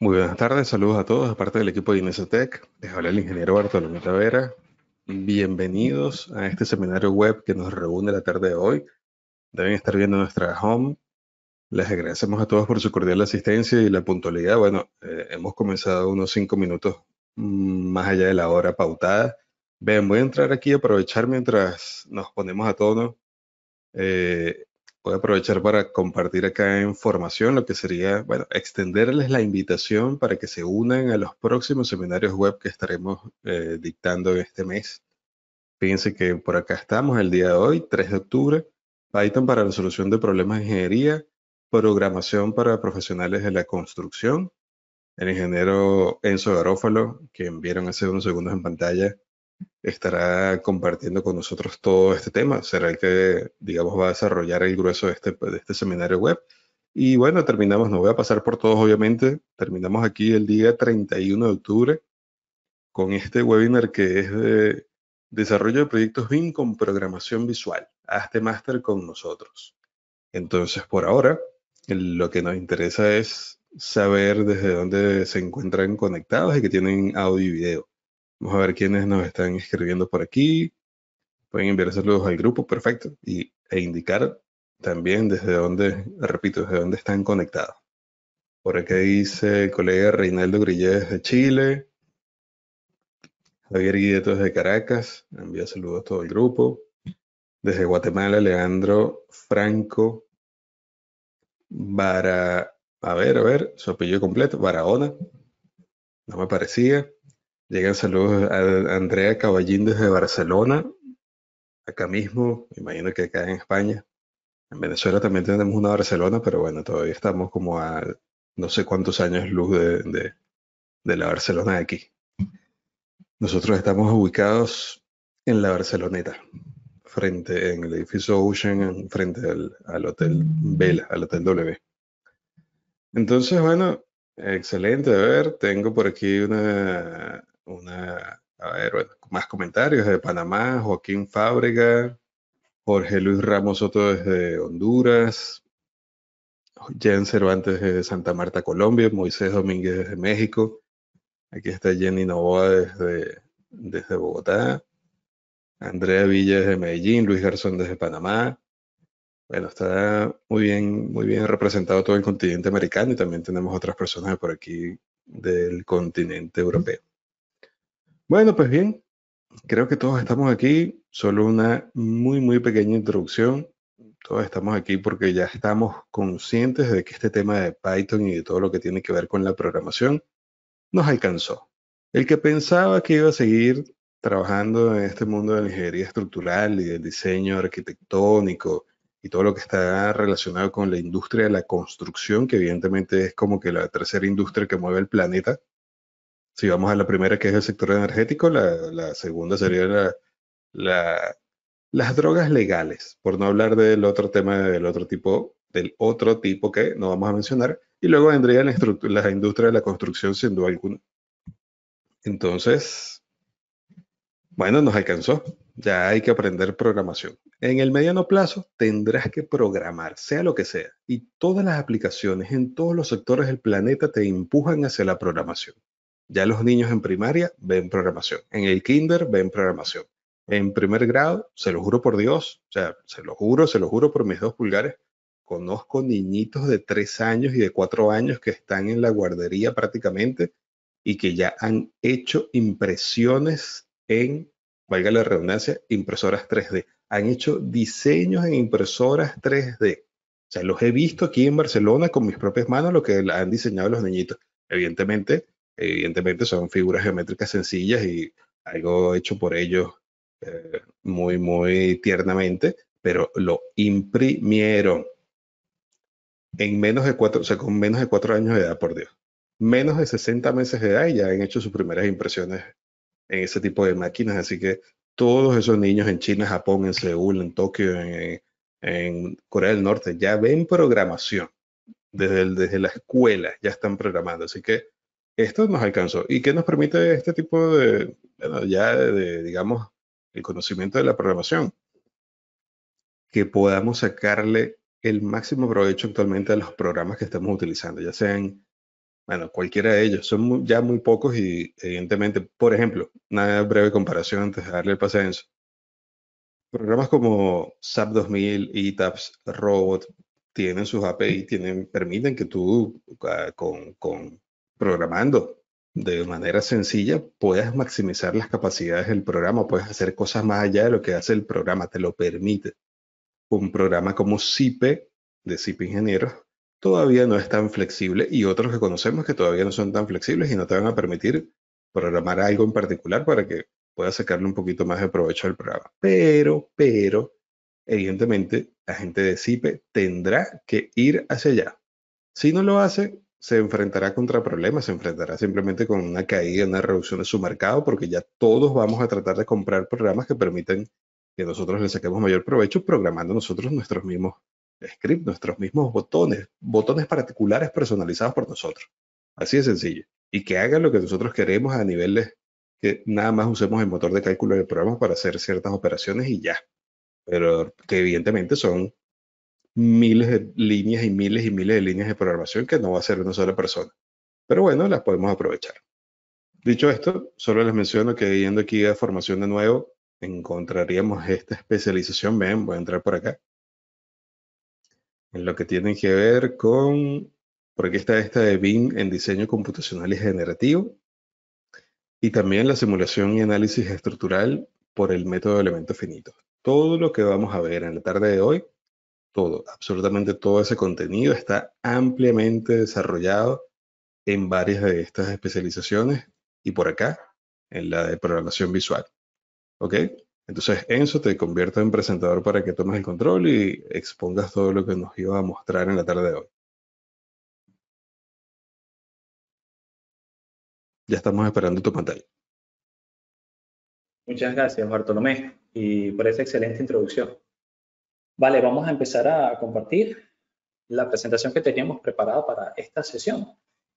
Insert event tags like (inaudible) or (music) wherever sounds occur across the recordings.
Muy buenas tardes, saludos a todos, de parte del equipo de Inesetec. Les habla el ingeniero Bartolomé Tavera. Bienvenidos a este seminario web que nos reúne la tarde de hoy. Deben estar viendo nuestra home. Les agradecemos a todos por su cordial asistencia y la puntualidad. Bueno, eh, hemos comenzado unos cinco minutos mm, más allá de la hora pautada. Ven, voy a entrar aquí y aprovechar mientras nos ponemos a tono eh, voy a aprovechar para compartir acá información, lo que sería, bueno, extenderles la invitación para que se unan a los próximos seminarios web que estaremos eh, dictando este mes. Fíjense que por acá estamos el día de hoy, 3 de octubre, Python para la solución de problemas de ingeniería, programación para profesionales de la construcción. El ingeniero Enzo Garófalo, que vieron hace unos segundos en pantalla, estará compartiendo con nosotros todo este tema. Será el que, digamos, va a desarrollar el grueso de este, de este seminario web. Y bueno, terminamos, no voy a pasar por todos, obviamente. Terminamos aquí el día 31 de octubre con este webinar que es de desarrollo de proyectos BIM con programación visual. Hazte máster con nosotros. Entonces, por ahora, lo que nos interesa es saber desde dónde se encuentran conectados y que tienen audio y video. Vamos a ver quiénes nos están escribiendo por aquí. Pueden enviar saludos al grupo, perfecto. Y, e indicar también desde dónde, repito, desde dónde están conectados. Por acá dice el colega Reinaldo Grillés de Chile. Javier Guilleto desde Caracas. Envía saludos a todo el grupo. Desde Guatemala, Leandro Franco. Para, a ver, a ver, su apellido completo, Barahona. No me parecía. Llegan saludos a Andrea Caballín desde Barcelona, acá mismo, imagino que acá en España. En Venezuela también tenemos una Barcelona, pero bueno, todavía estamos como a no sé cuántos años luz de, la Barcelona de aquí. Nosotros estamos ubicados en la Barceloneta, frente en el edificio Ocean, frente al, al Hotel Vela, al Hotel W. Entonces, bueno, excelente. A ver, tengo por aquí una, una, a ver, bueno, más comentarios de Panamá, Joaquín Fábrega, Jorge Luis Ramos Soto desde Honduras, Jen Cervantes desde Santa Marta, Colombia, Moisés Domínguez desde México, aquí está Jenny Novoa desde, desde Bogotá, Andrea Villa desde Medellín, Luis Garzón desde Panamá. Bueno, está muy bien, muy bien representado todo el continente americano y también tenemos otras personas por aquí del continente europeo. Bueno, pues bien, creo que todos estamos aquí. Solo una muy, muy pequeña introducción. Todos estamos aquí porque ya estamos conscientes de que este tema de Python y de todo lo que tiene que ver con la programación nos alcanzó. El que pensaba que iba a seguir trabajando en este mundo de la ingeniería estructural y del diseño arquitectónico y todo lo que está relacionado con la industria de la construcción, que evidentemente es como que la tercera industria que mueve el planeta, si vamos a la primera, que es el sector energético, la, segunda sería la, las drogas legales, por no hablar del otro tema, del otro tipo, del otro tipo que no vamos a mencionar, y luego vendría la, la industria de la construcción, sin duda alguna. Entonces, bueno, nos alcanzó. Ya hay que aprender programación. En el mediano plazo tendrás que programar, sea lo que sea, y todas las aplicaciones en todos los sectores del planeta te empujan hacia la programación. Ya los niños en primaria ven programación. En el kinder ven programación. En primer grado, se lo juro por Dios, o sea, se lo juro, se lo juro por mis dos pulgares, conozco niñitos de tres años y de cuatro años que están en la guardería prácticamente y que ya han hecho impresiones en, valga la redundancia, impresoras 3D. Han hecho diseños en impresoras 3D. O sea, los he visto aquí en Barcelona con mis propias manos, lo que han diseñado los niñitos. Evidentemente, Evidentemente son figuras geométricas sencillas y algo hecho por ellos eh, muy, muy tiernamente, pero lo imprimieron en menos de cuatro, o sea, con menos de cuatro años de edad, por Dios. Menos de 60 meses de edad y ya han hecho sus primeras impresiones en ese tipo de máquinas. Así que todos esos niños en China, Japón, en Seúl, en Tokio, en, en Corea del Norte, ya ven programación. Desde, desde la escuela ya están programando. Así que esto nos alcanzó. ¿Y qué nos permite este tipo de, ya de, digamos, el conocimiento de la programación? Que podamos sacarle el máximo provecho actualmente a los programas que estamos utilizando, ya sean Bueno, cualquiera de ellos. Son ya muy pocos y evidentemente, por ejemplo, una breve comparación antes de darle el pase a Enzo. Programas como SAP 2000, ETAPS, Robot, tienen sus API, tienen, permiten que tú ah, con programando de manera sencilla puedas maximizar las capacidades del programa, puedes hacer cosas más allá de lo que hace el programa, te lo permite. Un programa como CIPE, de CIPE Ingenieros, todavía no es tan flexible y otros que conocemos que todavía no son tan flexibles y no te van a permitir programar algo en particular para que puedas sacarle un poquito más de provecho al programa. Pero, pero, evidentemente, la gente de CIPE tendrá que ir hacia allá. Si no lo hace, se enfrentará contra problemas, se enfrentará simplemente con una caída, una reducción de su mercado, porque ya todos vamos a tratar de comprar programas que permiten que nosotros le saquemos mayor provecho programando nosotros nuestros mismos script, nuestros mismos botones, botones particulares personalizados por nosotros. Así de sencillo. Y que hagan lo que nosotros queremos a niveles que nada más usemos el motor de cálculo del programa para hacer ciertas operaciones y ya. Pero que evidentemente son miles de líneas y miles y miles de líneas de programación que no va a ser una sola persona. Pero bueno, las podemos aprovechar. Dicho esto, solo les menciono que yendo aquí a formación de nuevo, encontraríamos esta especialización. Ven, voy a entrar por acá en lo que tienen que ver con, por aquí está esta de BIM en diseño computacional y generativo, y también la simulación y análisis estructural por el método de elementos finitos. Todo lo que vamos a ver en la tarde de hoy, todo, absolutamente todo ese contenido está ampliamente desarrollado en varias de estas especializaciones y por acá en la de programación visual. ¿Ok? Entonces, Enzo te convierte en presentador para que tomes el control y expongas todo lo que nos iba a mostrar en la tarde de hoy. Ya estamos esperando tu pantalla. Muchas gracias, Bartolomé, y por esa excelente introducción. Vale, vamos a empezar a compartir la presentación que teníamos preparada para esta sesión.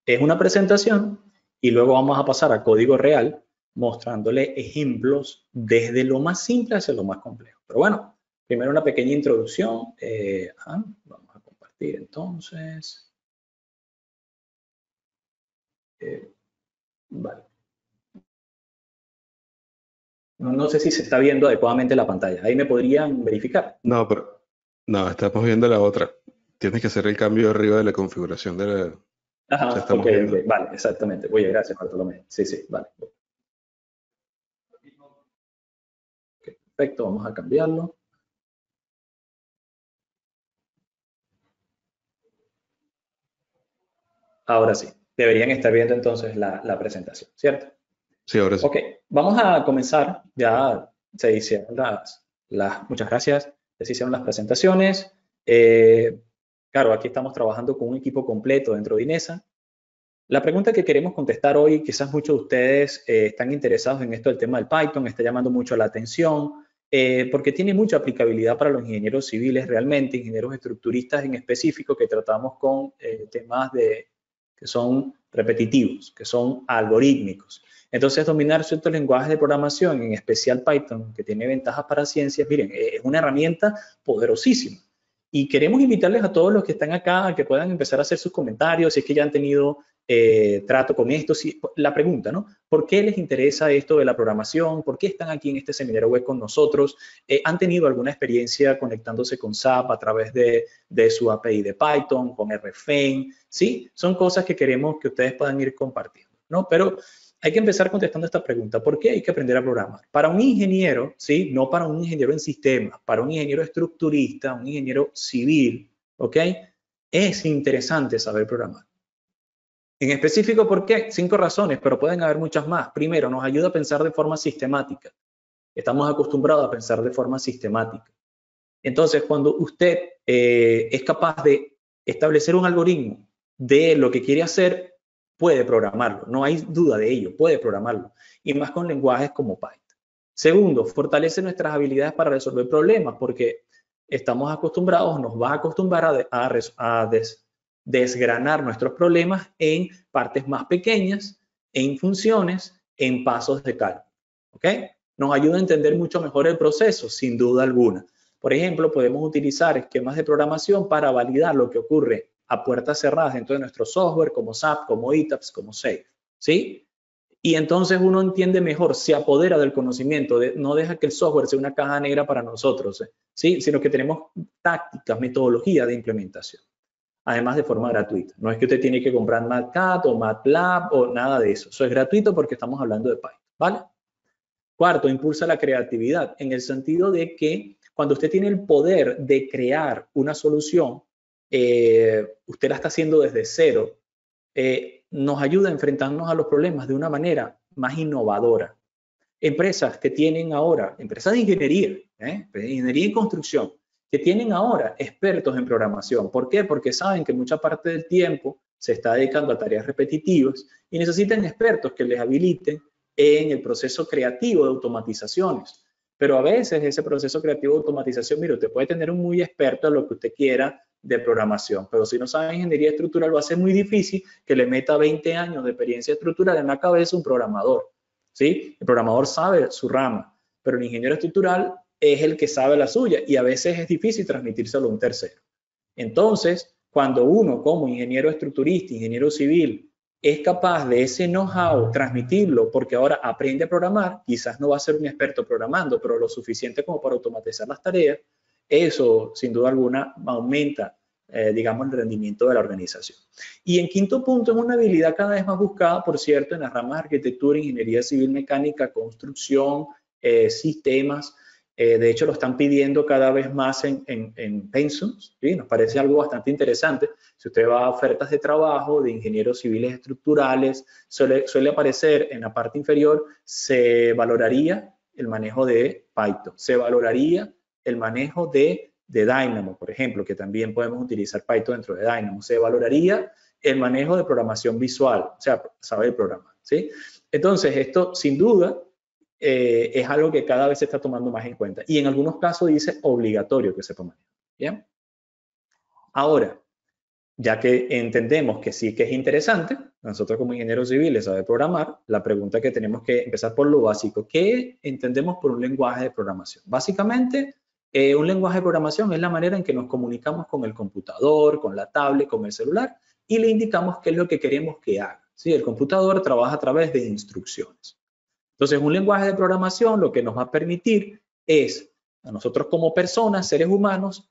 Es una presentación y luego vamos a pasar a código real mostrándole ejemplos desde lo más simple hacia lo más complejo. Pero bueno, primero una pequeña introducción. Eh, vamos a compartir entonces. Eh, vale. No, no, sé si se está viendo adecuadamente la pantalla. Ahí me podrían verificar. No, pero no, estamos viendo la otra. Tienes que hacer el cambio arriba de la configuración de la... Ajá, vale, exactamente. Oye, gracias, Bartolomé. Sí, sí, vale. Perfecto, vamos a cambiarlo. Ahora sí, deberían estar viendo entonces la, presentación, ¿cierto? Sí, ahora sí. Ok, vamos a comenzar. Ya se hicieron las, las muchas gracias, se hicieron las presentaciones. Eh, claro, aquí estamos trabajando con un equipo completo dentro de INESA. La pregunta que queremos contestar hoy, quizás muchos de ustedes eh, están interesados en esto del tema del Python, está llamando mucho la atención. Eh, porque tiene mucha aplicabilidad para los ingenieros civiles realmente, ingenieros estructuristas en específico, que tratamos con eh, temas de, que son repetitivos, que son algorítmicos. Entonces, dominar ciertos lenguajes de programación, en especial Python, que tiene ventajas para ciencias, miren, es una herramienta poderosísima. Y queremos invitarles a todos los que están acá a que puedan empezar a hacer sus comentarios, si es que ya han tenido eh, trato con esto. Si, la pregunta, ¿no? ¿Por qué les interesa esto de la programación? ¿Por qué están aquí en este seminario web con nosotros? Eh, ¿Han tenido alguna experiencia conectándose con SAP a través de, de su API de Python, con RFane? Sí, son cosas que queremos que ustedes puedan ir compartiendo, ¿no? Pero hay que empezar contestando esta pregunta. ¿Por qué hay que aprender a programar? Para un ingeniero, ¿sí? No para un ingeniero en sistemas, para un ingeniero estructurista, un ingeniero civil, ¿ok? Es interesante saber programar. En específico, ¿por qué? Cinco razones, pero pueden haber muchas más. Primero, nos ayuda a pensar de forma sistemática. Estamos acostumbrados a pensar de forma sistemática. Entonces, cuando usted eh, es capaz de establecer un algoritmo de lo que quiere hacer, puede programarlo. No hay duda de ello, puede programarlo. Y más con lenguajes como Python. Segundo, fortalece nuestras habilidades para resolver problemas, porque estamos acostumbrados, nos va a acostumbrar a, desgranar nuestros problemas en partes más pequeñas, en funciones, en pasos de cálculo. ¿Ok? Nos ayuda a entender mucho mejor el proceso, sin duda alguna. Por ejemplo, podemos utilizar esquemas de programación para validar lo que ocurre a puertas cerradas dentro de nuestro software, como SAP, como ETAPS, como SAFE, ¿sí? Y entonces uno entiende mejor, se apodera del conocimiento, no deja que el software sea una caja negra para nosotros, ¿sí? Sino que tenemos tácticas, metodología de implementación. Además de forma gratuita. No es que usted tiene que comprar MATCAT o MATLAB o nada de eso. Eso es gratuito porque estamos hablando de Python, ¿vale? Cuarto, impulsa la creatividad en el sentido de que cuando usted tiene el poder de crear una solución, eh, usted la está haciendo desde cero, eh, nos ayuda a enfrentarnos a los problemas de una manera más innovadora. Empresas que tienen ahora, empresas de ingeniería, ¿eh? ingeniería y construcción, que tienen ahora expertos en programación. ¿Por qué? Porque saben que mucha parte del tiempo se está dedicando a tareas repetitivas y necesitan expertos que les habiliten en el proceso creativo de automatizaciones. Pero a veces ese proceso creativo de automatización, mire, usted puede tener un muy experto en lo que usted quiera de programación, pero si no sabe ingeniería estructural va a ser muy difícil que le meta 20 años de experiencia estructural en la cabeza un programador. ¿sí? El programador sabe su rama, pero el ingeniero estructural es el que sabe la suya y a veces es difícil transmitírselo a un tercero. Entonces, cuando uno como ingeniero estructurista, ingeniero civil, es capaz de ese know-how transmitirlo porque ahora aprende a programar, quizás no va a ser un experto programando, pero lo suficiente como para automatizar las tareas, eso sin duda alguna aumenta, eh, digamos, el rendimiento de la organización. Y en quinto punto, es una habilidad cada vez más buscada, por cierto, en las ramas de arquitectura, ingeniería civil mecánica, construcción, eh, sistemas, eh, de hecho, lo están pidiendo cada vez más en, en, pensions. Nos parece algo bastante interesante. Si usted va a ofertas de trabajo de ingenieros civiles estructurales, suele, suele aparecer en la parte inferior, se valoraría el manejo de Python, se valoraría el manejo de, de Dynamo, por ejemplo, que también podemos utilizar Python dentro de Dynamo, se valoraría el manejo de programación visual, o sea, saber programar, ¿sí? Entonces, esto sin duda eh, es algo que cada vez se está tomando más en cuenta. Y en algunos casos dice obligatorio que se tome. ¿Bien? Ahora, ya que entendemos que sí que es interesante, nosotros como ingenieros civiles saber programar, la pregunta que tenemos que empezar por lo básico, ¿qué entendemos por un lenguaje de programación? Básicamente, eh, un lenguaje de programación es la manera en que nos comunicamos con el computador, con la tablet, con el celular y le indicamos qué es lo que queremos que haga. ¿sí? El computador trabaja a través de instrucciones. Entonces, un lenguaje de programación lo que nos va a permitir es a nosotros como personas, seres humanos,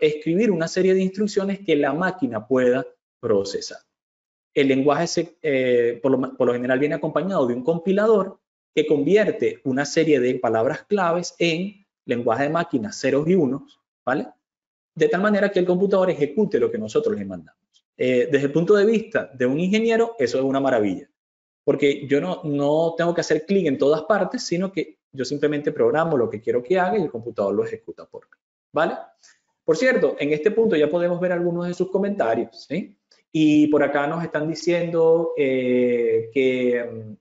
escribir una serie de instrucciones que la máquina pueda procesar. El lenguaje eh, por, lo, general viene acompañado de un compilador que convierte una serie de palabras claves en lenguaje de máquina ceros y unos, ¿vale? De tal manera que el computador ejecute lo que nosotros le mandamos. Eh, desde el punto de vista de un ingeniero, eso es una maravilla porque yo no, no tengo que hacer clic en todas partes, sino que yo simplemente programo lo que quiero que haga y el computador lo ejecuta por mí, ¿vale? Por cierto, en este punto ya podemos ver algunos de sus comentarios, ¿sí? Y por acá nos están diciendo eh, que,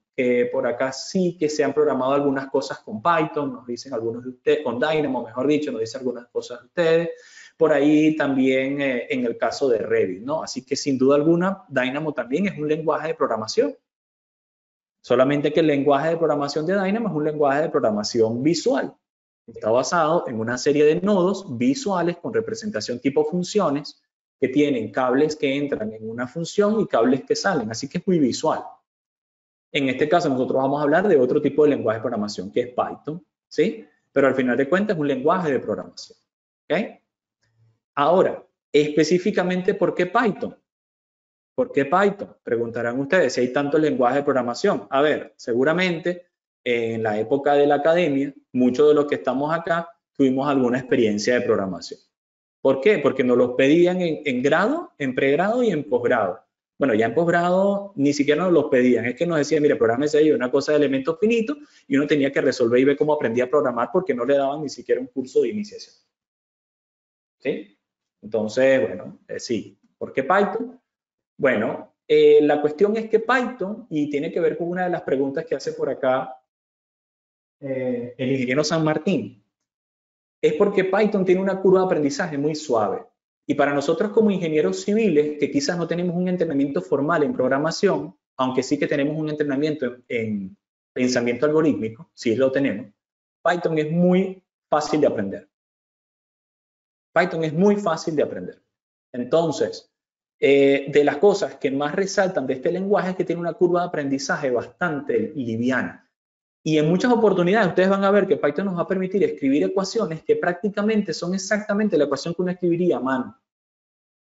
por acá sí que se han programado algunas cosas con Python, nos dicen algunos de ustedes, con Dynamo, mejor dicho, nos dicen algunas cosas de ustedes. Por ahí también eh, en el caso de Revit, ¿no? Así que sin duda alguna, Dynamo también es un lenguaje de programación. Solamente que el lenguaje de programación de Dynamo es un lenguaje de programación visual. Está basado en una serie de nodos visuales con representación tipo funciones que tienen cables que entran en una función y cables que salen, así que es muy visual. En este caso nosotros vamos a hablar de otro tipo de lenguaje de programación que es Python, ¿sí? Pero al final de cuentas es un lenguaje de programación, ¿ok? Ahora, específicamente, ¿por qué Python? ¿Por qué Python? Preguntarán ustedes si hay tanto lenguaje de programación. A ver, seguramente en la época de la academia, muchos de los que estamos acá tuvimos alguna experiencia de programación. ¿Por qué? Porque nos los pedían en, grado, en pregrado y en posgrado. Bueno, ya en posgrado ni siquiera nos los pedían, es que nos decían, mire, prográmese ahí una cosa de elementos finitos y uno tenía que resolver y ver cómo aprendía a programar porque no le daban ni siquiera un curso de iniciación. ¿Sí? Entonces, bueno, eh, sí. ¿Por qué Python? Bueno, eh, la cuestión es que Python, y tiene que ver con una de las preguntas que hace por acá eh, el ingeniero San Martín, es porque Python tiene una curva de aprendizaje muy suave. Y para nosotros como ingenieros civiles, que quizás no tenemos un entrenamiento formal en programación, aunque sí que tenemos un entrenamiento en pensamiento algorítmico, sí lo tenemos, Python es muy fácil de aprender. Python es muy fácil de aprender. Entonces, Eh, de las cosas que más resaltan de este lenguaje es que tiene una curva de aprendizaje bastante liviana. Y en muchas oportunidades ustedes van a ver que Python nos va a permitir escribir ecuaciones que prácticamente son exactamente la ecuación que uno escribiría a mano.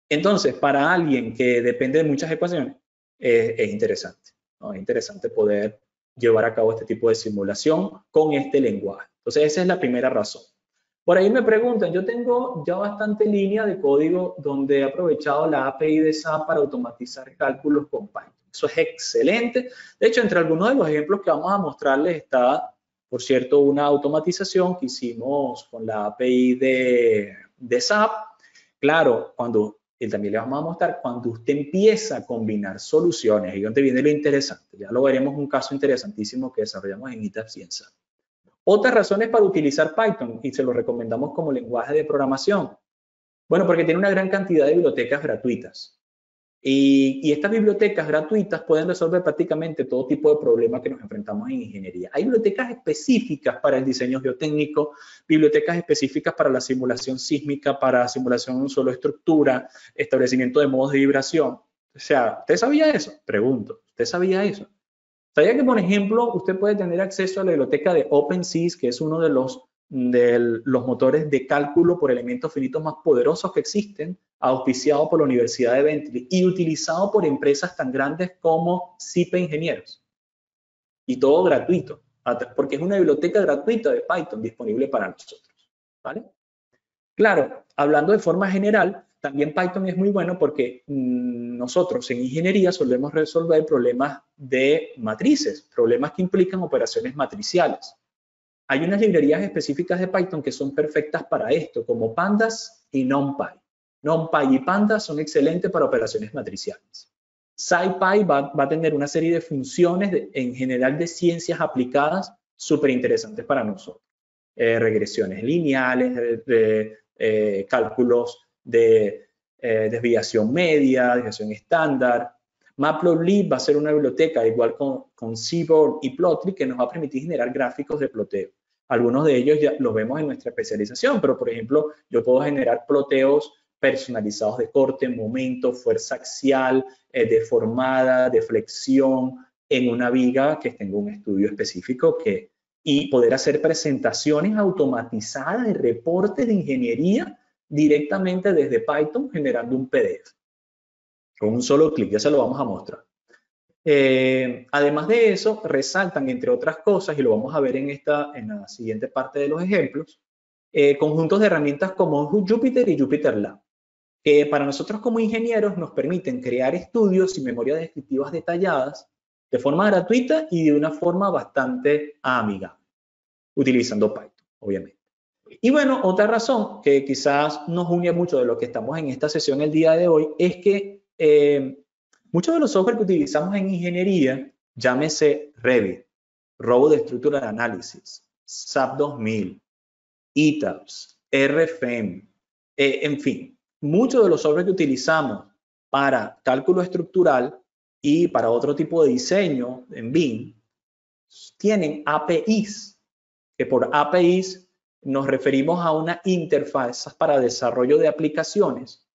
Entonces, para alguien que depende de muchas ecuaciones, es interesante. Es interesante poder llevar a cabo este tipo de simulación con este lenguaje. Entonces, esa es la primera razón. Por ahí me preguntan, yo tengo ya bastante línea de código donde he aprovechado la API de SAP para automatizar cálculos con Python. Eso es excelente. De hecho, entre algunos de los ejemplos que vamos a mostrarles está, por cierto, una automatización que hicimos con la API de, de SAP. Claro, cuando y también le vamos a mostrar cuando usted empieza a combinar soluciones, y donde viene lo interesante, ya lo veremos un caso interesantísimo que desarrollamos en ITAP Ciencia. Otras razones para utilizar Python, y se lo recomendamos como lenguaje de programación. Bueno, porque tiene una gran cantidad de bibliotecas gratuitas. Y, estas bibliotecas gratuitas pueden resolver prácticamente todo tipo de problemas que nos enfrentamos en ingeniería. Hay bibliotecas específicas para el diseño geotécnico, bibliotecas específicas para la simulación sísmica, para simulación de suelo estructura, establecimiento de modos de vibración. O sea, ¿usted sabía eso? Pregunto, ¿usted sabía eso? ¿Sabía que, por ejemplo, usted puede tener acceso a la biblioteca de OpenSys, que es uno de los, de los motores de cálculo por elementos finitos más poderosos que existen? auspiciado por la Universidad de Bentley y utilizado por empresas tan grandes como CIPE Ingenieros. Y todo gratuito, porque es una biblioteca gratuita de Python disponible para nosotros. ¿vale? Claro, hablando de forma general, también Python es muy bueno porque mm, nosotros en ingeniería solemos resolver problemas de matrices, problemas que implican operaciones matriciales. Hay unas librerías específicas de Python que son perfectas para esto, como Pandas y NumPy. NumPy y Panda son excelentes para operaciones matriciales. SciPy va, a tener una serie de funciones en general de ciencias aplicadas súper interesantes para nosotros. Eh, regresiones lineales, eh, cálculos de eh, desviación media, desviación estándar. Matplotlib va a ser una biblioteca igual con, con Seaborn y Plotly que nos va a permitir generar gráficos de ploteo. Algunos de ellos ya los vemos en nuestra especialización, pero por ejemplo, yo puedo generar ploteos personalizados de corte, momento, fuerza axial, eh, deformada, de flexión en una viga que tenga un estudio específico y poder hacer presentaciones automatizadas de reportes de ingeniería directamente desde Python generando un PDF. Con un solo clic, ya se lo vamos a mostrar. Eh, además de eso, resaltan, entre otras cosas, y lo vamos a ver en, esta, en la siguiente parte de los ejemplos, eh, conjuntos de herramientas como Jupyter y Jupyter Lab que para nosotros como ingenieros nos permiten crear estudios y memorias descriptivas detalladas de forma gratuita y de una forma bastante amigable, utilizando Python, obviamente. Y bueno, otra razón que quizás nos une mucho de lo que estamos en esta sesión el día de hoy es que eh, muchos de los software que utilizamos en ingeniería, llámese Revit, Robot Structural Analysis, SAP 2000, ETAPS, RFM, eh, en fin, muchos de los software que utilizamos para cálculo estructural y para otro tipo de diseño en BIM tienen APIs, que por APIs nos referimos a una interfaz para desarrollo de aplicaciones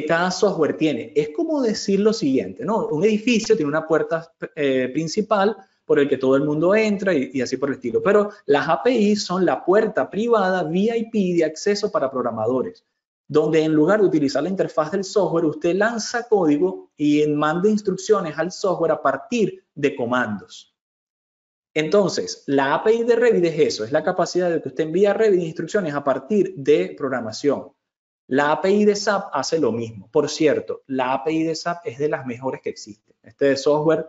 que cada software tiene. Es como decir lo siguiente, ¿no? Un edificio tiene una puerta eh, principal por el que todo el mundo entra y, así por el estilo. Pero las APIs son la puerta privada VIP de acceso para programadores donde en lugar de utilizar la interfaz del software, usted lanza código y manda instrucciones al software a partir de comandos. Entonces, la API de Revit es eso, es la capacidad de que usted envía a Revit instrucciones a partir de programación. La API de SAP hace lo mismo. Por cierto, la API de SAP es de las mejores que existen. Este software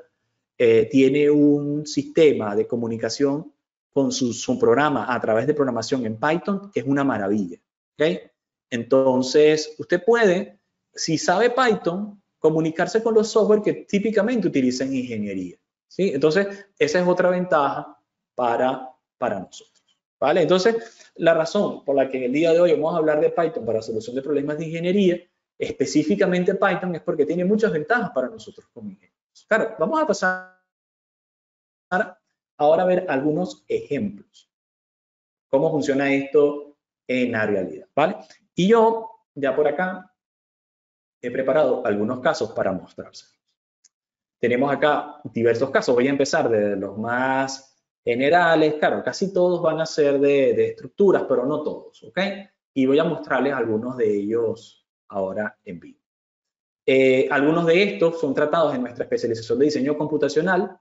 eh, tiene un sistema de comunicación con su, su, programa a través de programación en Python que es una maravilla. ¿okay? Entonces, usted puede, si sabe Python, comunicarse con los software que típicamente utiliza en ingeniería. ¿sí? Entonces, esa es otra ventaja para, para nosotros. ¿Vale? Entonces, la razón por la que el día de hoy vamos a hablar de Python para solución de problemas de ingeniería, específicamente Python, es porque tiene muchas ventajas para nosotros como ingenieros. Claro, vamos a pasar ahora a ver algunos ejemplos. ¿Cómo funciona esto en la realidad? ¿Vale? Y yo, ya por acá, he preparado algunos casos para mostrarse. Tenemos acá diversos casos. Voy a empezar de los más generales. Claro, casi todos van a ser de, estructuras, pero no todos, ¿ok? Y voy a mostrarles algunos de ellos ahora en vivo. Eh, algunos de estos son tratados en nuestra especialización de diseño computacional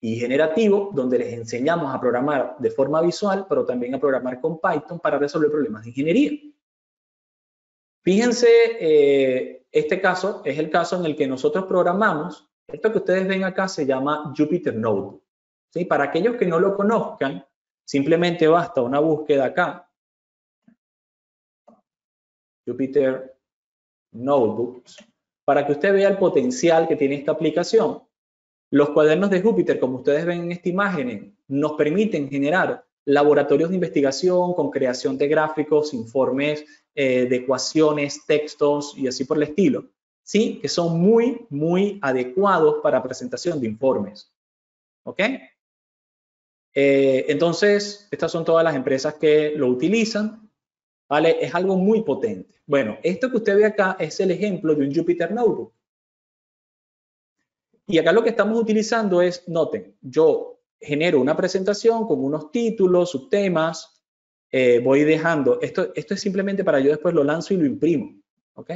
y generativo, donde les enseñamos a programar de forma visual, pero también a programar con Python para resolver problemas de ingeniería. Fíjense, eh, este caso es el caso en el que nosotros programamos. Esto que ustedes ven acá se llama Jupyter Notebook. ¿Sí? Para aquellos que no lo conozcan, simplemente basta una búsqueda acá. Jupyter Notebooks, para que usted vea el potencial que tiene esta aplicación. Los cuadernos de Jupyter, como ustedes ven en esta imagen, nos permiten generar laboratorios de investigación con creación de gráficos, informes eh, de ecuaciones, textos y así por el estilo, ¿sí? Que son muy, muy adecuados para presentación de informes. ¿Ok? Eh, entonces, estas son todas las empresas que lo utilizan, ¿vale? Es algo muy potente. Bueno, esto que usted ve acá es el ejemplo de un Jupyter Notebook. Y acá lo que estamos utilizando es, noten, yo genero una presentación con unos títulos, subtemas, eh, voy dejando, esto, esto es simplemente para yo después lo lanzo y lo imprimo, ¿ok?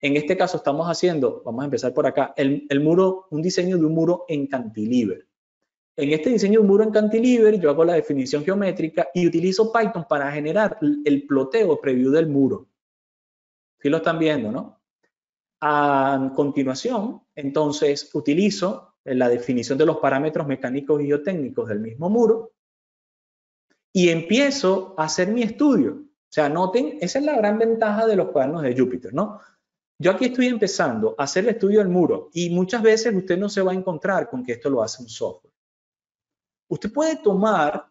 En este caso estamos haciendo, vamos a empezar por acá, el, muro, un diseño de un muro en cantilever. En este diseño de un muro en cantilever yo hago la definición geométrica y utilizo Python para generar el ploteo preview del muro. ¿Sí lo están viendo, no? A continuación, entonces, utilizo la definición de los parámetros mecánicos y geotécnicos del mismo muro y empiezo a hacer mi estudio. O sea, noten, esa es la gran ventaja de los cuadernos de Júpiter, ¿no? Yo aquí estoy empezando a hacer el estudio del muro y muchas veces usted no se va a encontrar con que esto lo hace un software. Usted puede tomar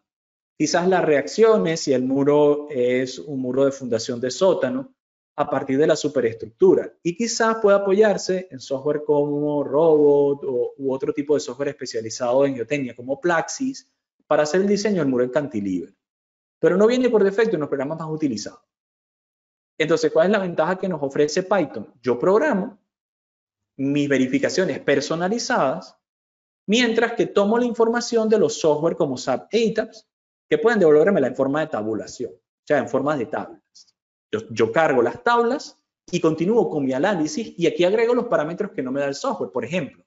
quizás las reacciones si el muro es un muro de fundación de sótano a partir de la superestructura y quizás pueda apoyarse en software como Robot o, u otro tipo de software especializado en geotecnia como Plaxis para hacer el diseño del muro en cantilever. Pero no viene por defecto en los programas más utilizados. Entonces, ¿cuál es la ventaja que nos ofrece Python? Yo programo mis verificaciones personalizadas mientras que tomo la información de los software como SAP ATAPS que pueden devolverme en forma de tabulación, o sea, en forma de tablas. Yo, cargo las tablas y continúo con mi análisis y aquí agrego los parámetros que no me da el software. Por ejemplo,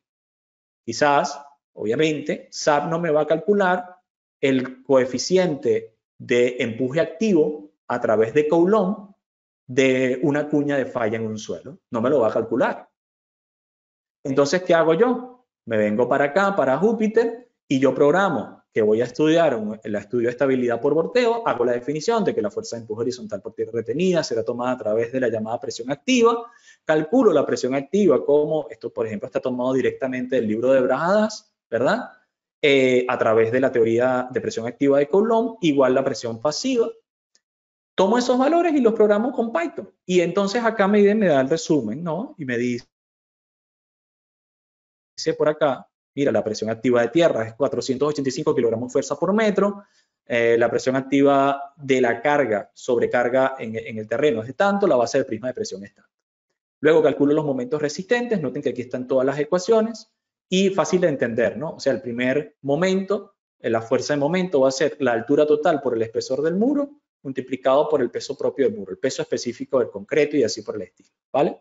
quizás, obviamente, SAP no me va a calcular el coeficiente de empuje activo a través de Coulomb de una cuña de falla en un suelo. No me lo va a calcular. Entonces, ¿qué hago yo? Me vengo para acá, para Júpiter, y yo programo que voy a estudiar el estudio de estabilidad por volteo, hago la definición de que la fuerza de empuje horizontal por tierra retenida será tomada a través de la llamada presión activa, calculo la presión activa como, esto por ejemplo está tomado directamente del libro de Brajadas, ¿verdad? Eh, a través de la teoría de presión activa de Coulomb, igual la presión pasiva. Tomo esos valores y los programo con Python. Y entonces acá me, me da el resumen, ¿no? Y me dice por acá, Mira, la presión activa de tierra es 485 kilogramos fuerza por metro. Eh, la presión activa de la carga, sobrecarga en, en, el terreno es de tanto, la base del prisma de presión es tanto. Luego calculo los momentos resistentes, noten que aquí están todas las ecuaciones y fácil de entender, ¿no? O sea, el primer momento, eh, la fuerza de momento va a ser la altura total por el espesor del muro multiplicado por el peso propio del muro, el peso específico del concreto y así por el estilo, ¿vale?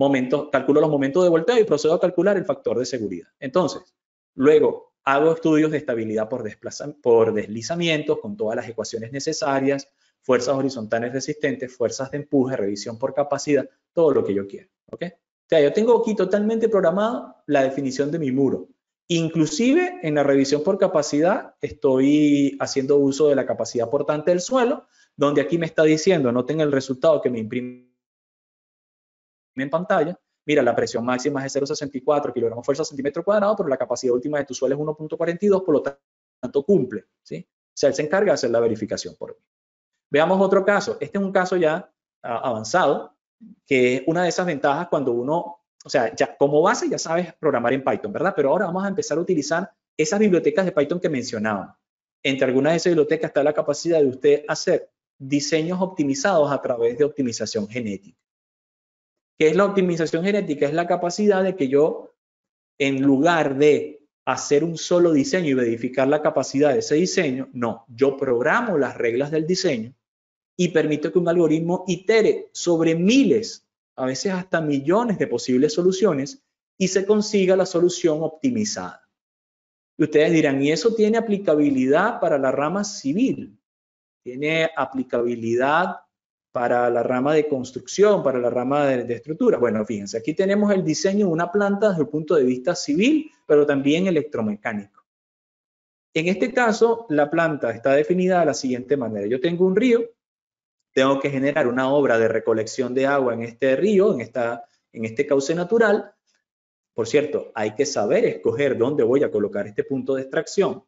Momentos, calculo los momentos de volteo y procedo a calcular el factor de seguridad. Entonces, luego hago estudios de estabilidad por, deslizamientos con todas las ecuaciones necesarias, fuerzas horizontales resistentes, fuerzas de empuje, revisión por capacidad, todo lo que yo quiero. ¿ok? O sea, yo tengo aquí totalmente programada la definición de mi muro. Inclusive en la revisión por capacidad estoy haciendo uso de la capacidad portante del suelo, donde aquí me está diciendo, noten el resultado que me imprime en pantalla, mira, la presión máxima es de 0,64 kilogramos fuerza centímetro cuadrado, pero la capacidad última de tu suelo es 1.42, por lo tanto cumple, ¿sí? O sea, él se encarga de hacer la verificación por mí. Veamos otro caso. Este es un caso ya ah, avanzado, que es una de esas ventajas cuando uno, o sea, ya como base ya sabes programar en Python, ¿verdad? Pero ahora vamos a empezar a utilizar esas bibliotecas de Python que mencionaba. Entre algunas de esas bibliotecas está la capacidad de usted hacer diseños optimizados a través de optimización genética. ¿Qué es la optimización genética? Es la capacidad de que yo, en lugar de hacer un solo diseño y verificar la capacidad de ese diseño, no, yo programo las reglas del diseño y permito que un algoritmo itere sobre miles, a veces hasta millones de posibles soluciones y se consiga la solución optimizada. Y ustedes dirán, ¿y eso tiene aplicabilidad para la rama civil? ¿Tiene aplicabilidad para la rama de construcción, para la rama de, estructura. Bueno, fíjense, aquí tenemos el diseño de una planta desde el punto de vista civil, pero también electromecánico. En este caso, la planta está definida de la siguiente manera. Yo tengo un río, tengo que generar una obra de recolección de agua en este río, en, esta, en este cauce natural. Por cierto, hay que saber escoger dónde voy a colocar este punto de extracción.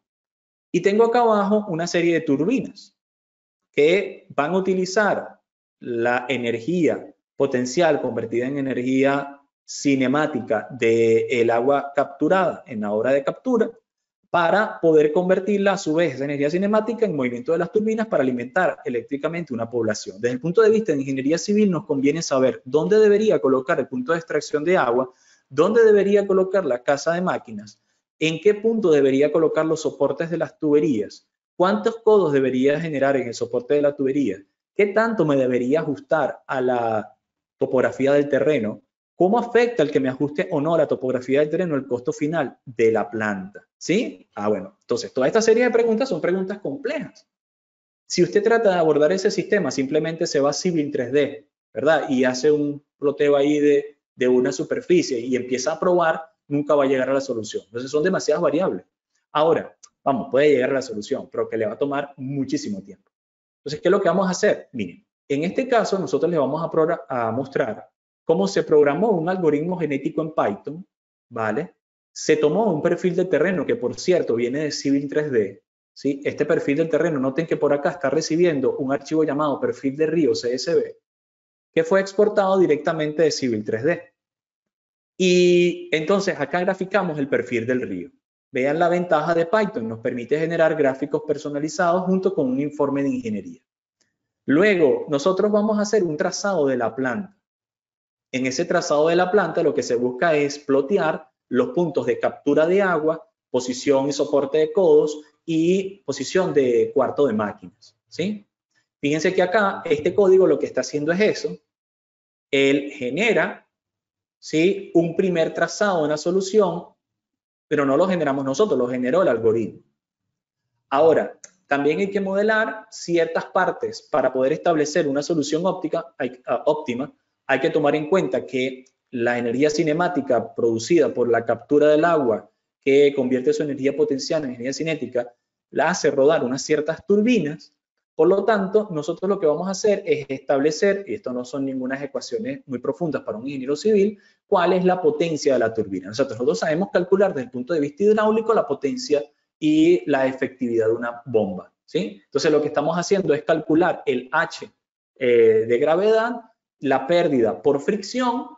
Y tengo acá abajo una serie de turbinas que van a utilizar la energía potencial convertida en energía cinemática del agua capturada en la hora de captura para poder convertirla a su vez esa energía cinemática en movimiento de las turbinas para alimentar eléctricamente una población. Desde el punto de vista de ingeniería civil nos conviene saber dónde debería colocar el punto de extracción de agua, dónde debería colocar la casa de máquinas, en qué punto debería colocar los soportes de las tuberías, cuántos codos debería generar en el soporte de la tubería, ¿Qué tanto me debería ajustar a la topografía del terreno? ¿Cómo afecta el que me ajuste o no la topografía del terreno el costo final de la planta? ¿Sí? Ah, bueno, entonces toda esta serie de preguntas son preguntas complejas. Si usted trata de abordar ese sistema, simplemente se va a Civil 3D, ¿verdad? Y hace un ploteo ahí de, de una superficie y empieza a probar, nunca va a llegar a la solución. Entonces son demasiadas variables. Ahora, vamos, puede llegar a la solución, pero que le va a tomar muchísimo tiempo. Entonces, ¿qué es lo que vamos a hacer? Miren, en este caso nosotros les vamos a, mostrar cómo se programó un algoritmo genético en Python, ¿vale? Se tomó un perfil de terreno que, por cierto, viene de Civil 3D, ¿sí? Este perfil del terreno, noten que por acá está recibiendo un archivo llamado perfil de río CSV, que fue exportado directamente de Civil 3D. Y entonces acá graficamos el perfil del río. Vean la ventaja de Python, nos permite generar gráficos personalizados junto con un informe de ingeniería. Luego, nosotros vamos a hacer un trazado de la planta. En ese trazado de la planta lo que se busca es plotear los puntos de captura de agua, posición y soporte de codos y posición de cuarto de máquinas. ¿sí? Fíjense que acá este código lo que está haciendo es eso. Él genera ¿sí? un primer trazado, una solución pero no lo generamos nosotros, lo generó el algoritmo. Ahora, también hay que modelar ciertas partes para poder establecer una solución óptica, ah, óptima. Hay que tomar en cuenta que la energía cinemática producida por la captura del agua, que convierte su energía potencial en energía cinética, la hace rodar unas ciertas turbinas por lo tanto, nosotros lo que vamos a hacer es establecer, y esto no son ninguna ecuaciones muy profundas para un ingeniero civil, cuál es la potencia de la turbina. Nosotros, nosotros sabemos calcular desde el punto de vista hidráulico la potencia y la efectividad de una bomba. ¿sí? Entonces, lo que estamos haciendo es calcular el H eh, de gravedad, la pérdida por fricción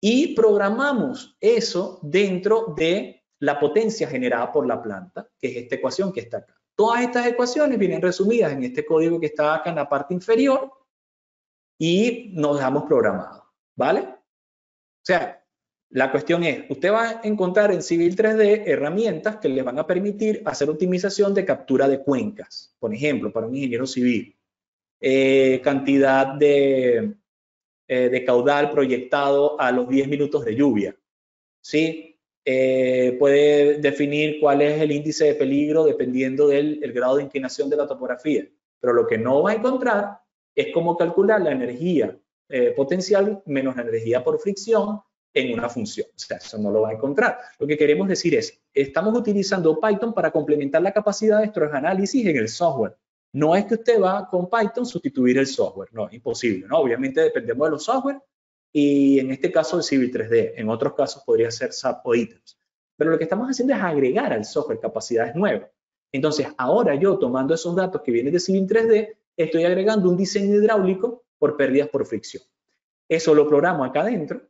y programamos eso dentro de la potencia generada por la planta, que es esta ecuación que está acá. Todas estas ecuaciones vienen resumidas en este código que está acá en la parte inferior y nos dejamos programado, ¿vale? O sea, la cuestión es, usted va a encontrar en Civil 3D herramientas que le van a permitir hacer optimización de captura de cuencas, por ejemplo, para un ingeniero civil. Eh, cantidad de, eh, de caudal proyectado a los 10 minutos de lluvia, ¿sí? Eh, puede definir cuál es el índice de peligro dependiendo del grado de inclinación de la topografía. Pero lo que no va a encontrar es cómo calcular la energía eh, potencial menos la energía por fricción en una función. O sea, eso no lo va a encontrar. Lo que queremos decir es, estamos utilizando Python para complementar la capacidad de nuestros análisis en el software. No es que usted va con Python sustituir el software, no, imposible, ¿no? Obviamente dependemos de los software y en este caso el Civil 3D. En otros casos podría ser SAP o ITEMS. Pero lo que estamos haciendo es agregar al software capacidades nuevas. Entonces, ahora yo tomando esos datos que vienen de Civil 3D, estoy agregando un diseño hidráulico por pérdidas por fricción. Eso lo programo acá adentro.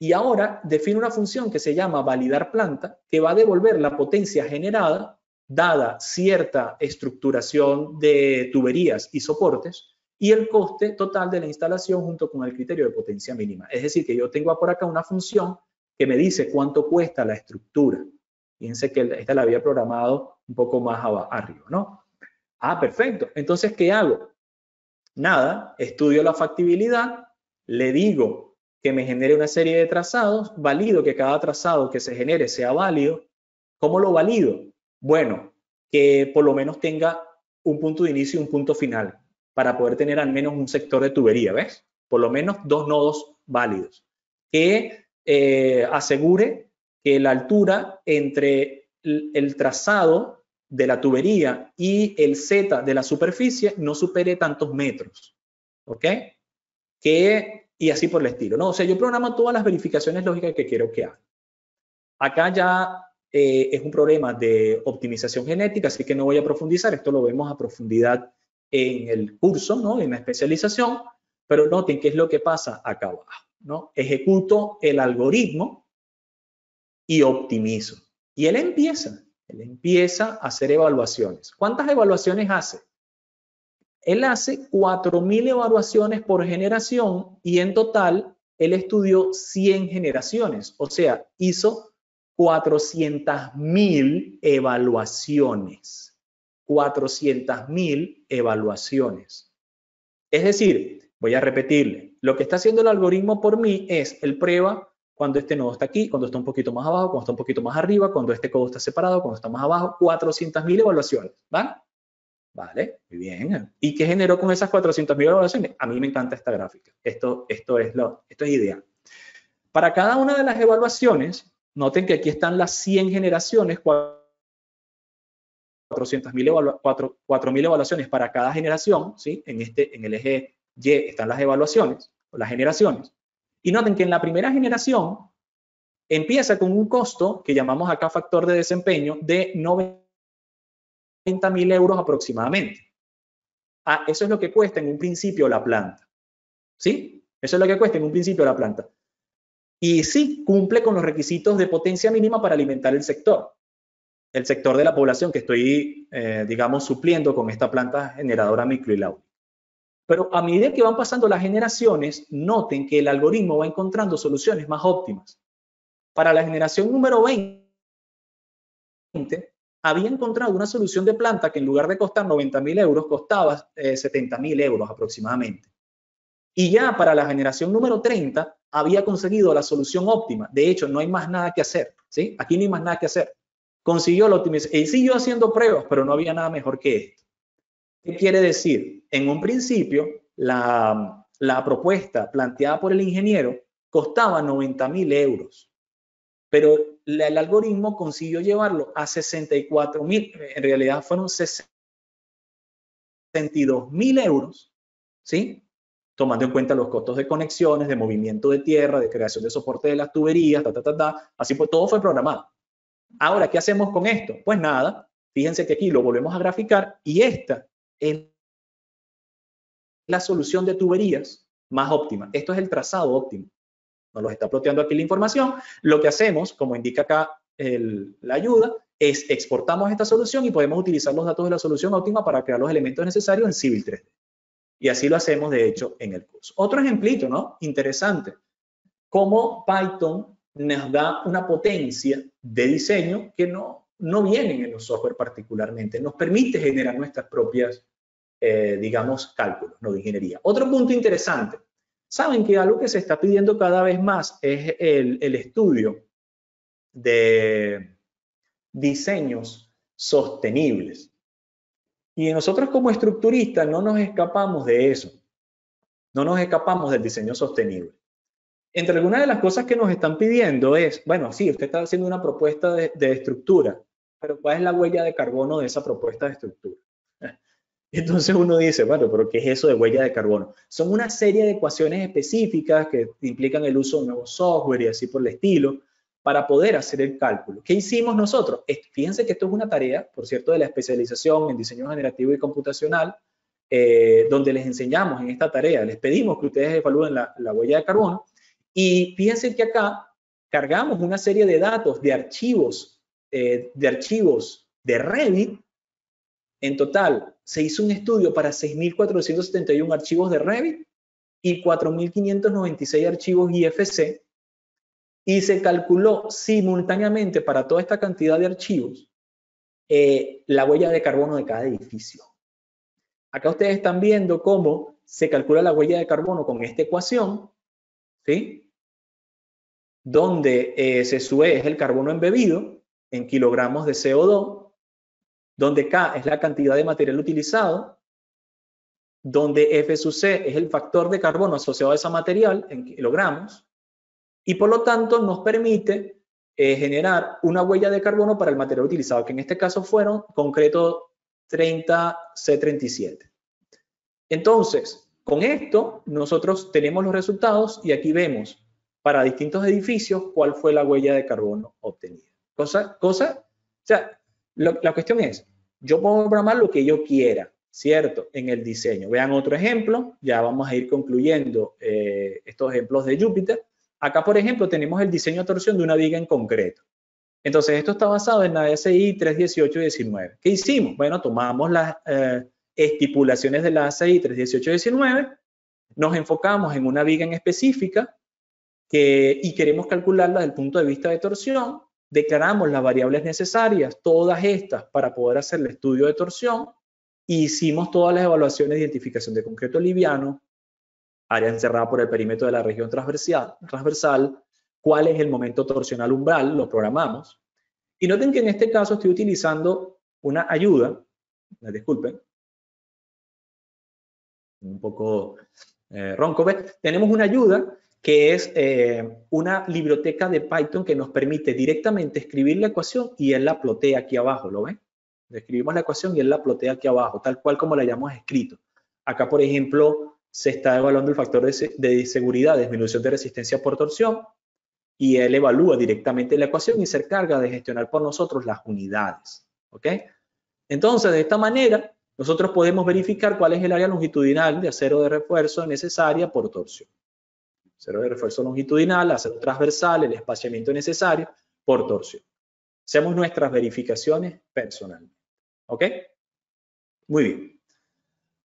Y ahora defino una función que se llama validar planta, que va a devolver la potencia generada, dada cierta estructuración de tuberías y soportes, y el coste total de la instalación junto con el criterio de potencia mínima. Es decir, que yo tengo por acá una función que me dice cuánto cuesta la estructura. Fíjense que esta la había programado un poco más arriba, ¿no? Ah, perfecto. Entonces, ¿qué hago? Nada, estudio la factibilidad, le digo que me genere una serie de trazados, valido que cada trazado que se genere sea válido. ¿Cómo lo valido? Bueno, que por lo menos tenga un punto de inicio y un punto final para poder tener al menos un sector de tubería, ¿ves? Por lo menos dos nodos válidos. Que eh, asegure que la altura entre el, trazado de la tubería y el Z de la superficie no supere tantos metros. ¿Ok? Que, y así por el estilo. ¿no? O sea, yo programo todas las verificaciones lógicas que quiero que haga. Acá ya eh, es un problema de optimización genética, así que no voy a profundizar. Esto lo vemos a profundidad en el curso, ¿no? en la especialización, pero noten qué es lo que pasa acá abajo. ¿no? Ejecuto el algoritmo y optimizo. Y él empieza, él empieza a hacer evaluaciones. ¿Cuántas evaluaciones hace? Él hace 4.000 evaluaciones por generación y en total él estudió 100 generaciones, o sea, hizo 400.000 evaluaciones. 400.000 evaluaciones. Es decir, voy a repetirle, lo que está haciendo el algoritmo por mí es, el prueba cuando este nodo está aquí, cuando está un poquito más abajo, cuando está un poquito más arriba, cuando este codo está separado, cuando está más abajo, 400.000 evaluaciones, ¿vale? Vale, muy bien. ¿Y qué generó con esas 400.000 evaluaciones? A mí me encanta esta gráfica. Esto, esto, es lo, esto es ideal. Para cada una de las evaluaciones, noten que aquí están las 100 generaciones, 4.000 evaluaciones para cada generación, ¿sí? En, este, en el eje Y están las evaluaciones, o las generaciones. Y noten que en la primera generación empieza con un costo que llamamos acá factor de desempeño de 90.000 euros aproximadamente. Ah, eso es lo que cuesta en un principio la planta. ¿Sí? Eso es lo que cuesta en un principio la planta. Y sí, cumple con los requisitos de potencia mínima para alimentar el sector el sector de la población que estoy, eh, digamos, supliendo con esta planta generadora microhidráulica. Pero a medida que van pasando las generaciones, noten que el algoritmo va encontrando soluciones más óptimas. Para la generación número 20, había encontrado una solución de planta que en lugar de costar 90 mil euros, costaba 70 eh, mil euros aproximadamente. Y ya para la generación número 30, había conseguido la solución óptima. De hecho, no hay más nada que hacer. ¿sí? Aquí no hay más nada que hacer consiguió la optimización. Y siguió haciendo pruebas, pero no había nada mejor que esto. ¿Qué quiere decir? En un principio, la, propuesta planteada por el ingeniero costaba 90 mil euros, pero el algoritmo consiguió llevarlo a 64 mil, en realidad fueron 62 mil euros, ¿sí? Tomando en cuenta los costos de conexiones, de movimiento de tierra, de creación de soporte de las tuberías, ta, ta, ta, ta. Así pues, todo fue programado. Ahora, ¿qué hacemos con esto? Pues nada, fíjense que aquí lo volvemos a graficar y esta es la solución de tuberías más óptima. Esto es el trazado óptimo. Nos lo está ploteando aquí la información. Lo que hacemos, como indica acá la ayuda, es exportamos esta solución y podemos utilizar los datos de la solución óptima para crear los elementos necesarios en Civil 3D. Y así lo hacemos, de hecho, en el curso. Otro ejemplito, ¿no? Interesante. Cómo Python nos da una potencia de diseño que no, no vienen en los software particularmente. Nos permite generar nuestras propias, eh, digamos, cálculos, no de ingeniería. Otro punto interesante. Saben que algo que se está pidiendo cada vez más es el, el estudio de diseños sostenibles. Y nosotros como estructuristas no nos escapamos de eso. No nos escapamos del diseño sostenible. Entre algunas de las cosas que nos están pidiendo es, bueno, sí, usted está haciendo una propuesta de, estructura, pero ¿cuál es la huella de carbono de esa propuesta de estructura? (laughs) Entonces uno dice, bueno, pero ¿qué es eso de huella de carbono? Son una serie de ecuaciones específicas que implican el uso de nuevo software y así por el estilo, para poder hacer el cálculo. ¿Qué hicimos nosotros? Fíjense que esto es una tarea, por cierto, de la especialización en diseño generativo y computacional, eh, donde les enseñamos en esta tarea, les pedimos que ustedes evalúen la, la huella de carbono, y fíjense que acá cargamos una serie de datos de archivos, eh, de archivos de Revit. En total, se hizo un estudio para 6.471 archivos de Revit y 4.596 archivos IFC y se calculó simultáneamente para toda esta cantidad de archivos eh, la huella de carbono de cada edificio. Acá ustedes están viendo cómo se calcula la huella de carbono con esta ecuación, ¿sí? Donde eh, se sube es el carbono embebido en kilogramos de CO2, donde K es la cantidad de material utilizado, donde F es el factor de carbono asociado a ese material en kilogramos, y por lo tanto nos permite eh, generar una huella de carbono para el material utilizado, que en este caso fueron concreto 30C37. Entonces, con esto nosotros tenemos los resultados y aquí vemos para distintos edificios cuál fue la huella de carbono obtenida. Cosa, cosa, o sea, la cuestión es, yo puedo programar lo que yo quiera, ¿cierto? En el diseño. Vean otro ejemplo, ya vamos a ir concluyendo eh, estos ejemplos de Júpiter. Acá, por ejemplo, tenemos el diseño de torsión de una viga en concreto. Entonces, esto está basado en la SI 318-19. ¿Qué hicimos? Bueno, tomamos las eh, estipulaciones de la SI 318-19, nos enfocamos en una viga en específica que, y queremos calcularla desde el punto de vista de torsión. Declaramos las variables necesarias, todas estas, para poder hacer el estudio de torsión. Y hicimos todas las evaluaciones de identificación de concreto liviano, área encerrada por el perímetro de la región transversal, transversal, cuál es el momento torsional umbral, lo programamos. Y noten que en este caso estoy utilizando una ayuda, disculpen, un poco eh, ronco, tenemos una ayuda que es eh, una biblioteca de Python que nos permite directamente escribir la ecuación y él la plotea aquí abajo, ¿lo ven? Escribimos la ecuación y él la plotea aquí abajo, tal cual como la hayamos escrito. Acá, por ejemplo, se está evaluando el factor de, seguridad, disminución de resistencia por torsión, y él evalúa directamente la ecuación y se encarga de gestionar por nosotros las unidades. ¿Ok? Entonces, de esta manera, nosotros podemos verificar cuál es el área longitudinal de acero de refuerzo necesaria por torsión. Acero de refuerzo longitudinal, acero transversal, el espaciamiento necesario por torsión. Hacemos nuestras verificaciones personalmente. ¿Ok? Muy bien.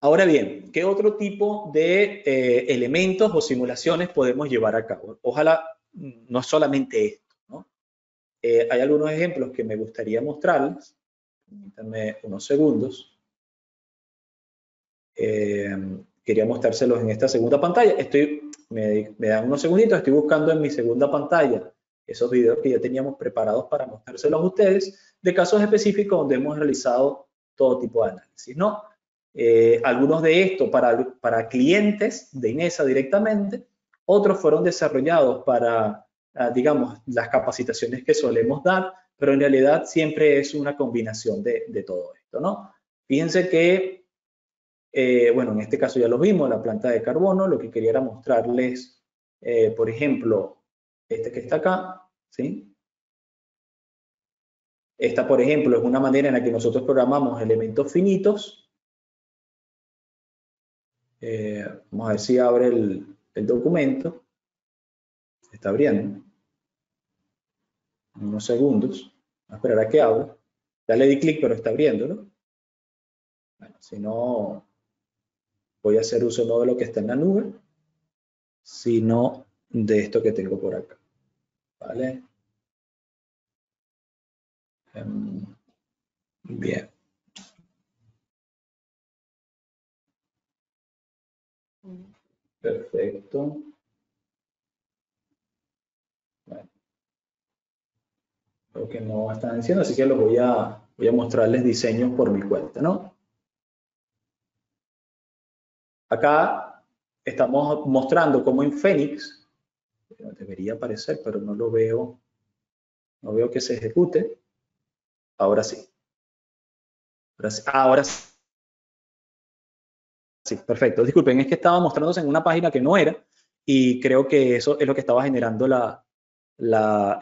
Ahora bien, ¿qué otro tipo de eh, elementos o simulaciones podemos llevar a cabo? Ojalá no solamente esto. ¿no? Eh, hay algunos ejemplos que me gustaría mostrarles. Permítanme unos segundos. Eh, quería mostrárselos en esta segunda pantalla. Estoy, me, dan unos segunditos, estoy buscando en mi segunda pantalla esos videos que ya teníamos preparados para mostrárselos a ustedes de casos específicos donde hemos realizado todo tipo de análisis. ¿no? Eh, algunos de estos para, clientes de INESA directamente, otros fueron desarrollados para, ah, digamos, las capacitaciones que solemos dar, pero en realidad siempre es una combinación de, de todo esto, ¿no? Fíjense que, eh, bueno, en este caso ya lo vimos, la planta de carbono, lo que quería era mostrarles, eh, por ejemplo, este que está acá, ¿sí? Esta, por ejemplo, es una manera en la que nosotros programamos elementos finitos eh, vamos a ver si abre el, documento. Está abriendo. unos segundos. a esperar a que abra. Ya le di clic, pero está abriendo, ¿no? Bueno, si no, voy a hacer uso no de lo que está en la nube, sino de esto que tengo por acá. ¿Vale? Em, bien. Perfecto. Bueno. Lo que no están diciendo, así que los voy a, voy a mostrarles diseños por mi cuenta, ¿no? Acá estamos mostrando cómo en Phoenix, debería aparecer, pero no lo veo, no veo que se ejecute. Ahora sí. Ahora sí. ahora sí Sí, perfecto. Disculpen, es que estaba mostrándose en una página que no era y creo que eso es lo que estaba generando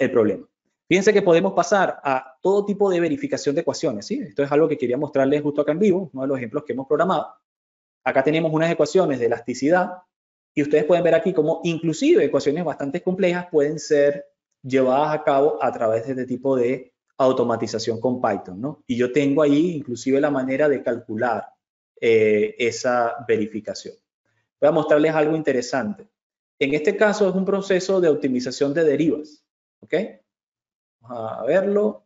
el problema. Fíjense que podemos pasar a todo tipo de verificación de ecuaciones. ¿sí? Esto es algo que quería mostrarles justo acá en vivo, uno de los ejemplos que hemos programado. Acá tenemos unas ecuaciones de elasticidad y ustedes pueden ver aquí cómo inclusive ecuaciones bastante complejas pueden ser llevadas a cabo a través de este tipo de automatización con Python, ¿no? Y yo tengo ahí inclusive la manera de calcular eh, esa verificación. Voy a mostrarles algo interesante. En este caso es un proceso de optimización de derivas, ¿ok? Vamos a verlo.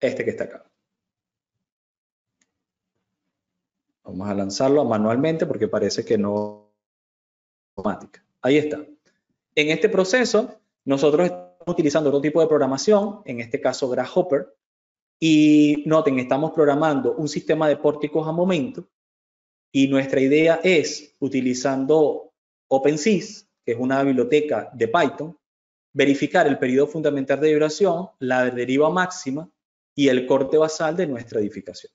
Este que está acá. Vamos a lanzarlo manualmente porque parece que no automática. Ahí está. En este proceso, nosotros estamos utilizando otro tipo de programación, en este caso Grasshopper, y noten, estamos programando un sistema de pórticos a momento y nuestra idea es, utilizando OpenSys, que es una biblioteca de Python, verificar el periodo fundamental de vibración, la deriva máxima y el corte basal de nuestra edificación.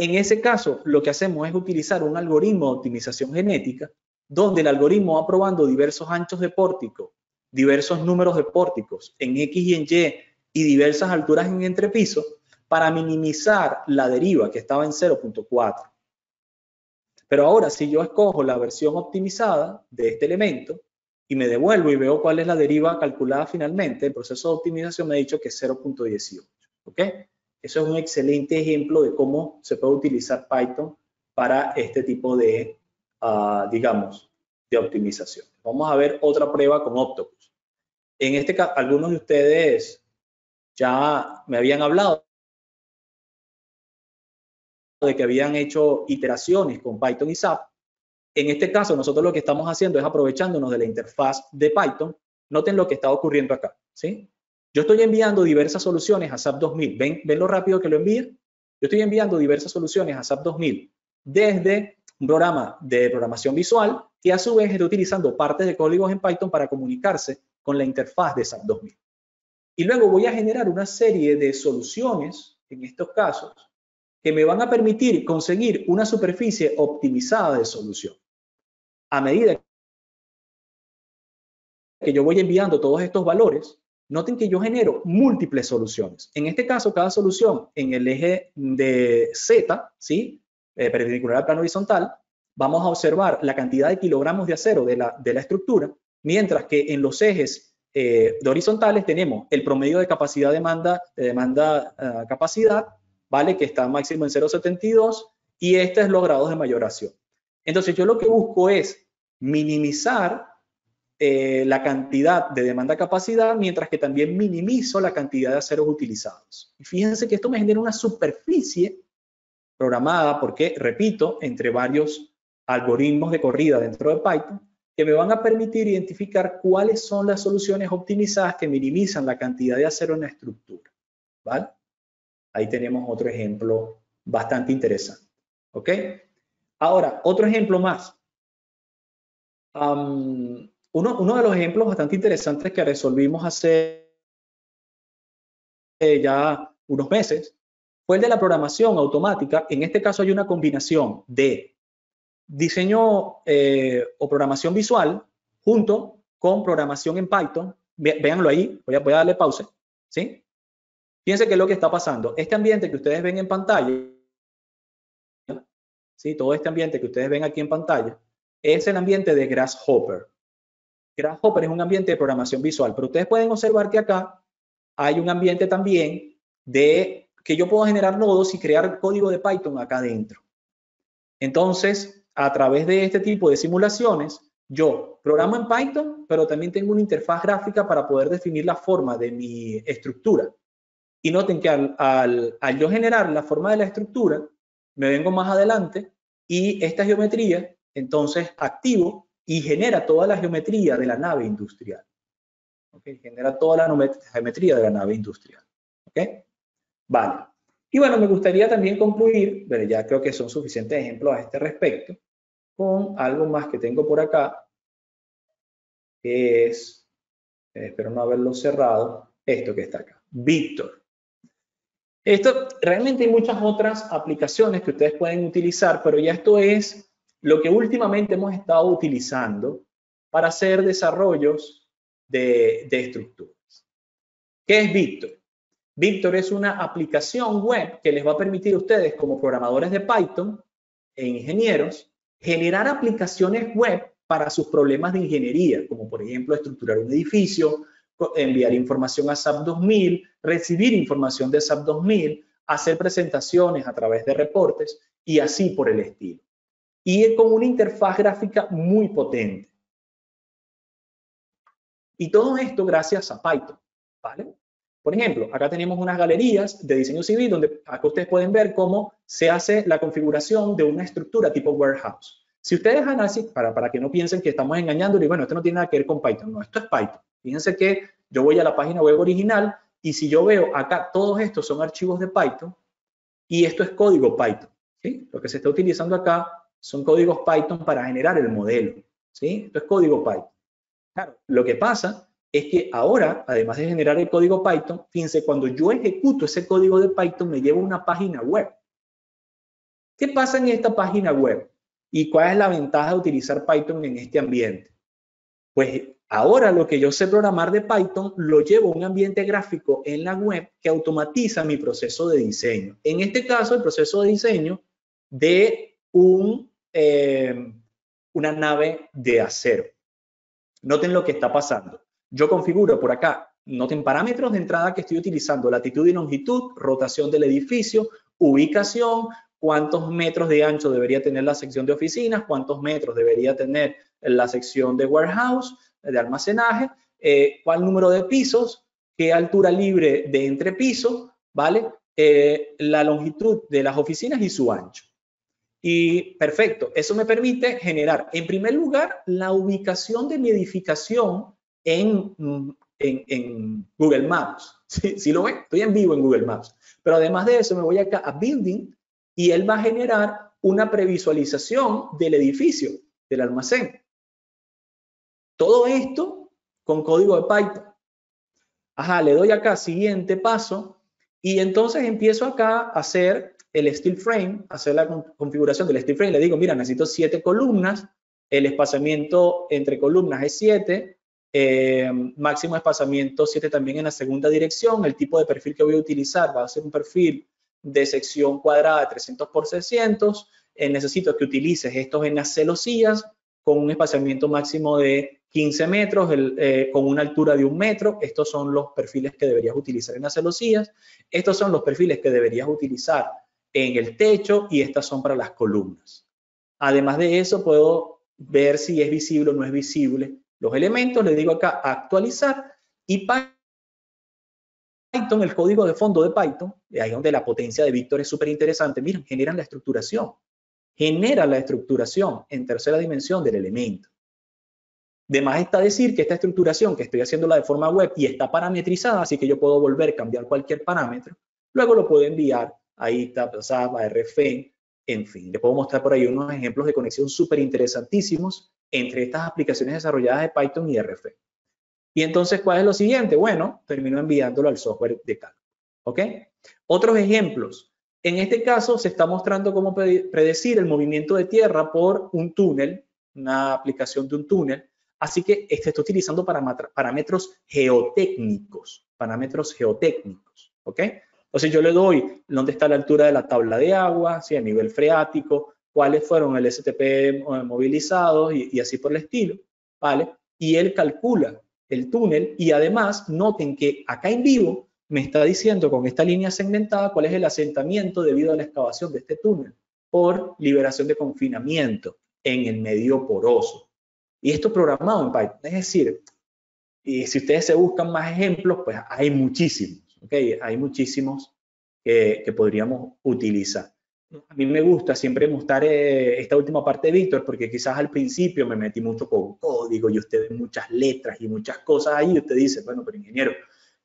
En ese caso, lo que hacemos es utilizar un algoritmo de optimización genética, donde el algoritmo va probando diversos anchos de pórtico, diversos números de pórticos en X y en Y y diversas alturas en entrepiso para minimizar la deriva que estaba en 0.4. Pero ahora, si yo escojo la versión optimizada de este elemento y me devuelvo y veo cuál es la deriva calculada finalmente, el proceso de optimización me ha dicho que es 0.18. ¿Ok? Eso es un excelente ejemplo de cómo se puede utilizar Python para este tipo de, uh, digamos, de optimización. Vamos a ver otra prueba con Octopus. En este caso, algunos de ustedes ya me habían hablado de que habían hecho iteraciones con Python y SAP. En este caso, nosotros lo que estamos haciendo es aprovechándonos de la interfaz de Python. Noten lo que está ocurriendo acá, ¿sí? Yo estoy enviando diversas soluciones a SAP 2000. ¿Ven, ¿Ven lo rápido que lo envía? Yo estoy enviando diversas soluciones a SAP 2000 desde un programa de programación visual que a su vez está utilizando partes de códigos en Python para comunicarse con la interfaz de SAP 2000. Y luego voy a generar una serie de soluciones, en estos casos, que me van a permitir conseguir una superficie optimizada de solución. A medida que yo voy enviando todos estos valores, Noten que yo genero múltiples soluciones. En este caso, cada solución en el eje de Z, ¿sí? Eh, perpendicular al plano horizontal, vamos a observar la cantidad de kilogramos de acero de la, de la estructura, mientras que en los ejes eh, de horizontales tenemos el promedio de capacidad demanda, de demanda uh, capacidad, ¿vale? Que está máximo en 0.72 y este es los grados de mayoración. Entonces yo lo que busco es minimizar eh, la cantidad de demanda capacidad, mientras que también minimizo la cantidad de aceros utilizados. Y fíjense que esto me genera una superficie programada, porque, repito, entre varios algoritmos de corrida dentro de Python, que me van a permitir identificar cuáles son las soluciones optimizadas que minimizan la cantidad de acero en la estructura. ¿Vale? Ahí tenemos otro ejemplo bastante interesante. ¿Ok? Ahora, otro ejemplo más. Uno, de los ejemplos bastante interesantes que resolvimos hace eh, ya unos meses fue el de la programación automática. En este caso hay una combinación de diseño eh, o programación visual junto con programación en Python. Véanlo ahí, voy a, darle pausa. ¿sí? Fíjense qué es lo que está pasando. Este ambiente que ustedes ven en pantalla, ¿sí? todo este ambiente que ustedes ven aquí en pantalla, es el ambiente de Grasshopper. Grasshopper es un ambiente de programación visual, pero ustedes pueden observar que acá hay un ambiente también de que yo puedo generar nodos y crear código de Python acá adentro. Entonces, a través de este tipo de simulaciones, yo programo en Python, pero también tengo una interfaz gráfica para poder definir la forma de mi estructura. Y noten que al, al, al yo generar la forma de la estructura, me vengo más adelante y esta geometría, entonces activo y genera toda la geometría de la nave industrial. ¿Okay? Genera toda la geometría de la nave industrial. ¿Ok? Vale. Y bueno, me gustaría también concluir, pero ya creo que son suficientes ejemplos a este respecto, con algo más que tengo por acá, que es, eh, espero no haberlo cerrado, esto que está acá, Víctor. Esto, realmente hay muchas otras aplicaciones que ustedes pueden utilizar, pero ya esto es lo que últimamente hemos estado utilizando para hacer desarrollos de, estructuras. ¿Qué es Victor? Victor es una aplicación web que les va a permitir a ustedes como programadores de Python e ingenieros generar aplicaciones web para sus problemas de ingeniería, como por ejemplo estructurar un edificio, enviar información a SAP 2000, recibir información de SAP 2000, hacer presentaciones a través de reportes y así por el estilo. Y con una interfaz gráfica muy potente. Y todo esto gracias a Python, ¿vale? Por ejemplo, acá tenemos unas galerías de diseño civil donde acá ustedes pueden ver cómo se hace la configuración de una estructura tipo warehouse. Si ustedes han así, para, para que no piensen que estamos engañando, y bueno, esto no tiene nada que ver con Python, no, esto es Python. Fíjense que yo voy a la página web original y si yo veo acá, todos estos son archivos de Python y esto es código Python. Lo que se está utilizando acá son códigos Python para generar el modelo. ¿sí? Esto es código Python. Claro, lo que pasa es que ahora, además de generar el código Python, fíjense, cuando yo ejecuto ese código de Python, me lleva a una página web. ¿Qué pasa en esta página web? ¿Y cuál es la ventaja de utilizar Python en este ambiente? Pues ahora lo que yo sé programar de Python lo llevo a un ambiente gráfico en la web que automatiza mi proceso de diseño. En este caso, el proceso de diseño de un, eh, una nave de acero. Noten lo que está pasando. Yo configuro por acá, noten parámetros de entrada que estoy utilizando, latitud y longitud, rotación del edificio, ubicación, cuántos metros de ancho debería tener la sección de oficinas, cuántos metros debería tener la sección de warehouse, de almacenaje, eh, cuál número de pisos, qué altura libre de entrepiso, ¿vale? Eh, la longitud de las oficinas y su ancho. Y perfecto, eso me permite generar, en primer lugar, la ubicación de mi edificación en, en, Google Maps. (laughs) ¿Sí, lo ven? Estoy en vivo en Google Maps. Pero además de eso, me voy acá a Building y él va a generar una previsualización del edificio, del almacén. Todo esto con código de Python. Ajá, le doy acá siguiente paso y entonces empiezo acá a hacer el steel frame, hacer la configuración del steel frame. Le digo, mira, necesito siete columnas, el espaciamiento entre columnas es 7, eh, máximo espaciamiento 7 también en la segunda dirección. El tipo de perfil que voy a utilizar va a ser un perfil de sección cuadrada de 300 por 600. Eh, necesito que utilices estos en las celosías con un espaciamiento máximo de 15 metros, eh, con una altura de un metro. Estos son los perfiles que deberías utilizar en las celosías. Estos son los perfiles que deberías utilizar en el techo y estas son para las columnas. Además de eso, puedo ver si es visible o no es visible los elementos, le digo acá actualizar y Python, el código de fondo de Python, ahí donde la potencia de Víctor es súper interesante, miren, generan la estructuración, genera la estructuración en tercera dimensión del elemento. De más está decir que esta estructuración que estoy haciendo la de forma web y está parametrizada, así que yo puedo volver a cambiar cualquier parámetro, luego lo puedo enviar, ahí está, SAP, RFN, en fin, le puedo mostrar por ahí unos ejemplos de conexión súper interesantísimos entre estas aplicaciones desarrolladas de Python y RF. Y entonces, ¿cuál es lo siguiente? Bueno, termino enviándolo al software de cálculo. ¿Ok? Otros ejemplos. En este caso, se está mostrando cómo predecir el movimiento de tierra por un túnel, una aplicación de un túnel. Así que este está utilizando parámetros geotécnicos, parámetros geotécnicos. ¿Ok? Entonces yo le doy dónde está la altura de la tabla de agua, si a nivel freático, cuáles fueron el STP eh, movilizado y, y así por el estilo, ¿vale? Y él calcula el túnel y además noten que acá en vivo me está diciendo con esta línea segmentada cuál es el asentamiento debido a la excavación de este túnel por liberación de confinamiento en el medio poroso. Y esto programado en Python. Es decir, y si ustedes se buscan más ejemplos, pues hay muchísimos, ¿ok? Hay muchísimos que, que podríamos utilizar a mí me gusta siempre mostrar eh, esta última parte de Víctor, porque quizás al principio me metí mucho con código y usted muchas letras y muchas cosas ahí, y usted dice, bueno, pero ingeniero,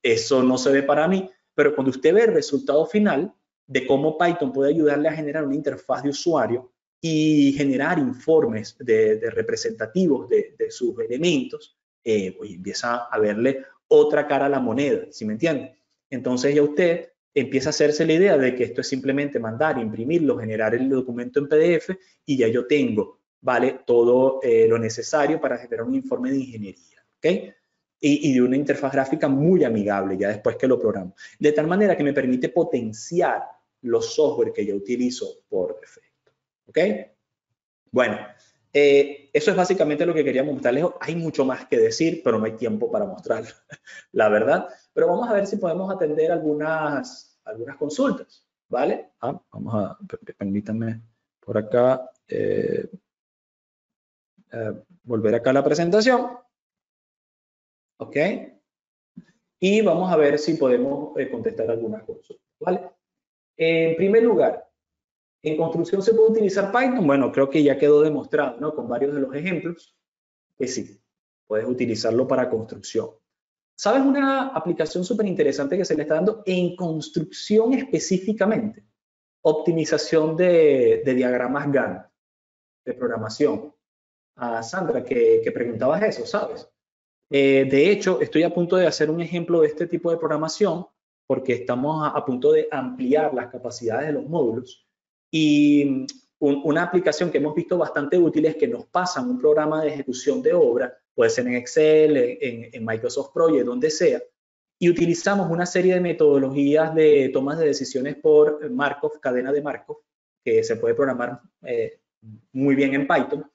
eso no se ve para mí, pero cuando usted ve el resultado final de cómo Python puede ayudarle a generar una interfaz de usuario y generar informes de, representativos de, sus elementos, eh, pues empieza a verle otra cara a la moneda, ¿sí me entiende? Entonces ya usted empieza a hacerse la idea de que esto es simplemente mandar, imprimirlo, generar el documento en PDF y ya yo tengo, ¿vale? Todo eh, lo necesario para generar un informe de ingeniería, ¿ok? Y, de una interfaz gráfica muy amigable ya después que lo programo. De tal manera que me permite potenciar los software que yo utilizo por defecto, ¿ok? Bueno, Eh, eso es básicamente lo que queríamos mostrarles. Hay mucho más que decir, pero no hay tiempo para mostrarlo, (laughs) la verdad. Pero vamos a ver si podemos atender algunas, consultas, ¿vale? Ah, vamos a, permítanme por acá, eh, eh, volver acá a la presentación. ¿Ok? Y vamos a ver si podemos contestar algunas consultas, ¿vale? En primer lugar, ¿En construcción se puede utilizar Python? Bueno, creo que ya quedó demostrado, ¿no? Con varios de los ejemplos, que sí, puedes utilizarlo para construcción. ¿Sabes una aplicación súper interesante que se le está dando en construcción específicamente? Optimización de, diagramas Gantt, de programación. A Sandra, que, preguntabas eso, ¿sabes? Eh, de hecho, estoy a punto de hacer un ejemplo de este tipo de programación porque estamos a punto de ampliar las capacidades de los módulos y una aplicación que hemos visto bastante útil es que nos pasan un programa de ejecución de obra, puede ser en Excel, en, Microsoft Project, donde sea, y utilizamos una serie de metodologías de tomas de decisiones por Markov, cadena de Markov, que se puede programar eh, muy bien en Python.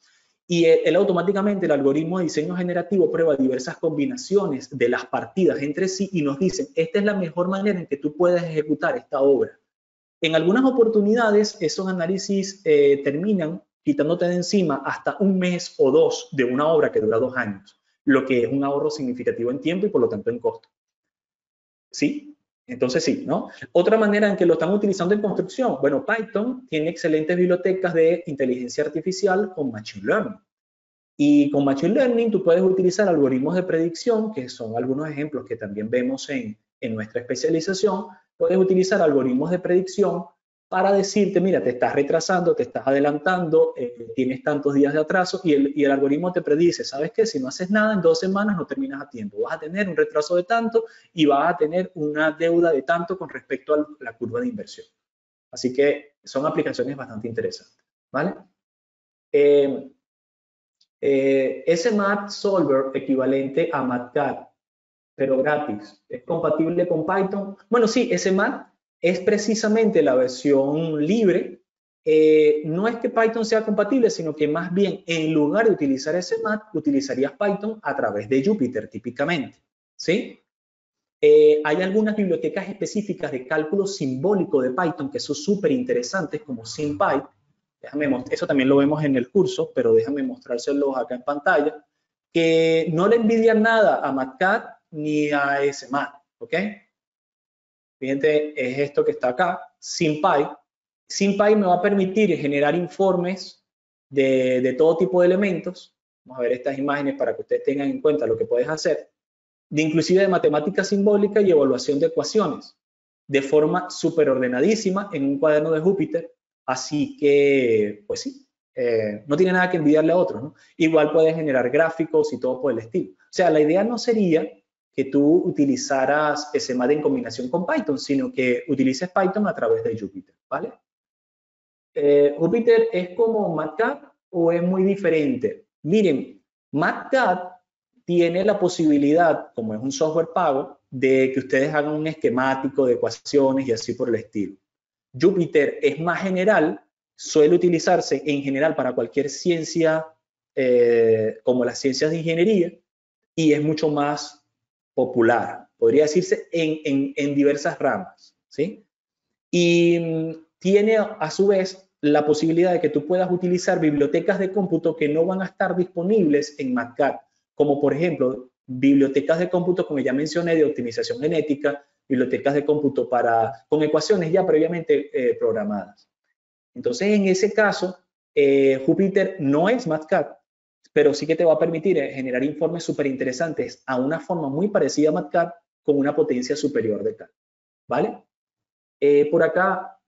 Y él, automáticamente, el algoritmo de diseño generativo prueba diversas combinaciones de las partidas entre sí y nos dice, esta es la mejor manera en que tú puedes ejecutar esta obra. En algunas oportunidades, esos análisis eh, terminan quitándote de encima hasta un mes o dos de una obra que dura dos años, lo que es un ahorro significativo en tiempo y por lo tanto en costo. ¿Sí? Entonces sí, ¿no? Otra manera en que lo están utilizando en construcción, bueno, Python tiene excelentes bibliotecas de inteligencia artificial con Machine Learning. Y con Machine Learning tú puedes utilizar algoritmos de predicción, que son algunos ejemplos que también vemos en, en nuestra especialización, puedes utilizar algoritmos de predicción para decirte, mira, te estás retrasando, te estás adelantando, eh, tienes tantos días de atraso y el, y algoritmo te predice, ¿sabes qué? Si no haces nada, en dos semanas no terminas a tiempo. Vas a tener un retraso de tanto y vas a tener una deuda de tanto con respecto a la curva de inversión. Así que son aplicaciones bastante interesantes, ¿vale? Eh, eh, ese Math Solver equivalente a MathCAD pero gratis. ¿Es compatible con Python? Bueno, sí, SMAT es precisamente la versión libre. Eh, no es que Python sea compatible, sino que más bien en lugar de utilizar SMAT, utilizarías Python a través de Jupyter típicamente. ¿Sí? Eh, hay algunas bibliotecas específicas de cálculo simbólico de Python que son súper interesantes, como SymPy. Déjame, eso también lo vemos en el curso, pero déjame mostrárselos acá en pantalla, que no le envidian nada a MATCAD ni a SMAT, ¿ok? Fíjense, es esto que está acá, SymPy. SymPy me va a permitir generar informes de, todo tipo de elementos. Vamos a ver estas imágenes para que ustedes tengan en cuenta lo que puedes hacer. De inclusive de matemática simbólica y evaluación de ecuaciones, de forma súper ordenadísima en un cuaderno de Júpiter. Así que, pues sí, eh, no tiene nada que envidiarle a otros. Igual puedes generar gráficos y todo por el estilo. O sea, la idea no sería que tú utilizaras SMAD en combinación con Python, sino que utilices Python a través de Jupyter, ¿vale? Eh, ¿Jupyter es como MATCAD o es muy diferente? Miren, MATCAD tiene la posibilidad, como es un software pago, de que ustedes hagan un esquemático de ecuaciones y así por el estilo. Jupyter es más general, suele utilizarse en general para cualquier ciencia eh, como las ciencias de ingeniería y es mucho más popular, podría decirse en, en, diversas ramas, ¿sí? Y mm, tiene a su vez la posibilidad de que tú puedas utilizar bibliotecas de cómputo que no van a estar disponibles en MATCAD, como por ejemplo bibliotecas de cómputo, como ya mencioné, de optimización genética, bibliotecas de cómputo para, con ecuaciones ya previamente eh, programadas. Entonces, en ese caso, eh, Jupyter no es MATCAD, pero sí que te va a permitir eh, generar informes súper interesantes a una forma muy parecida a MATCAD con una potencia superior de tal. ¿Vale? Eh, por acá,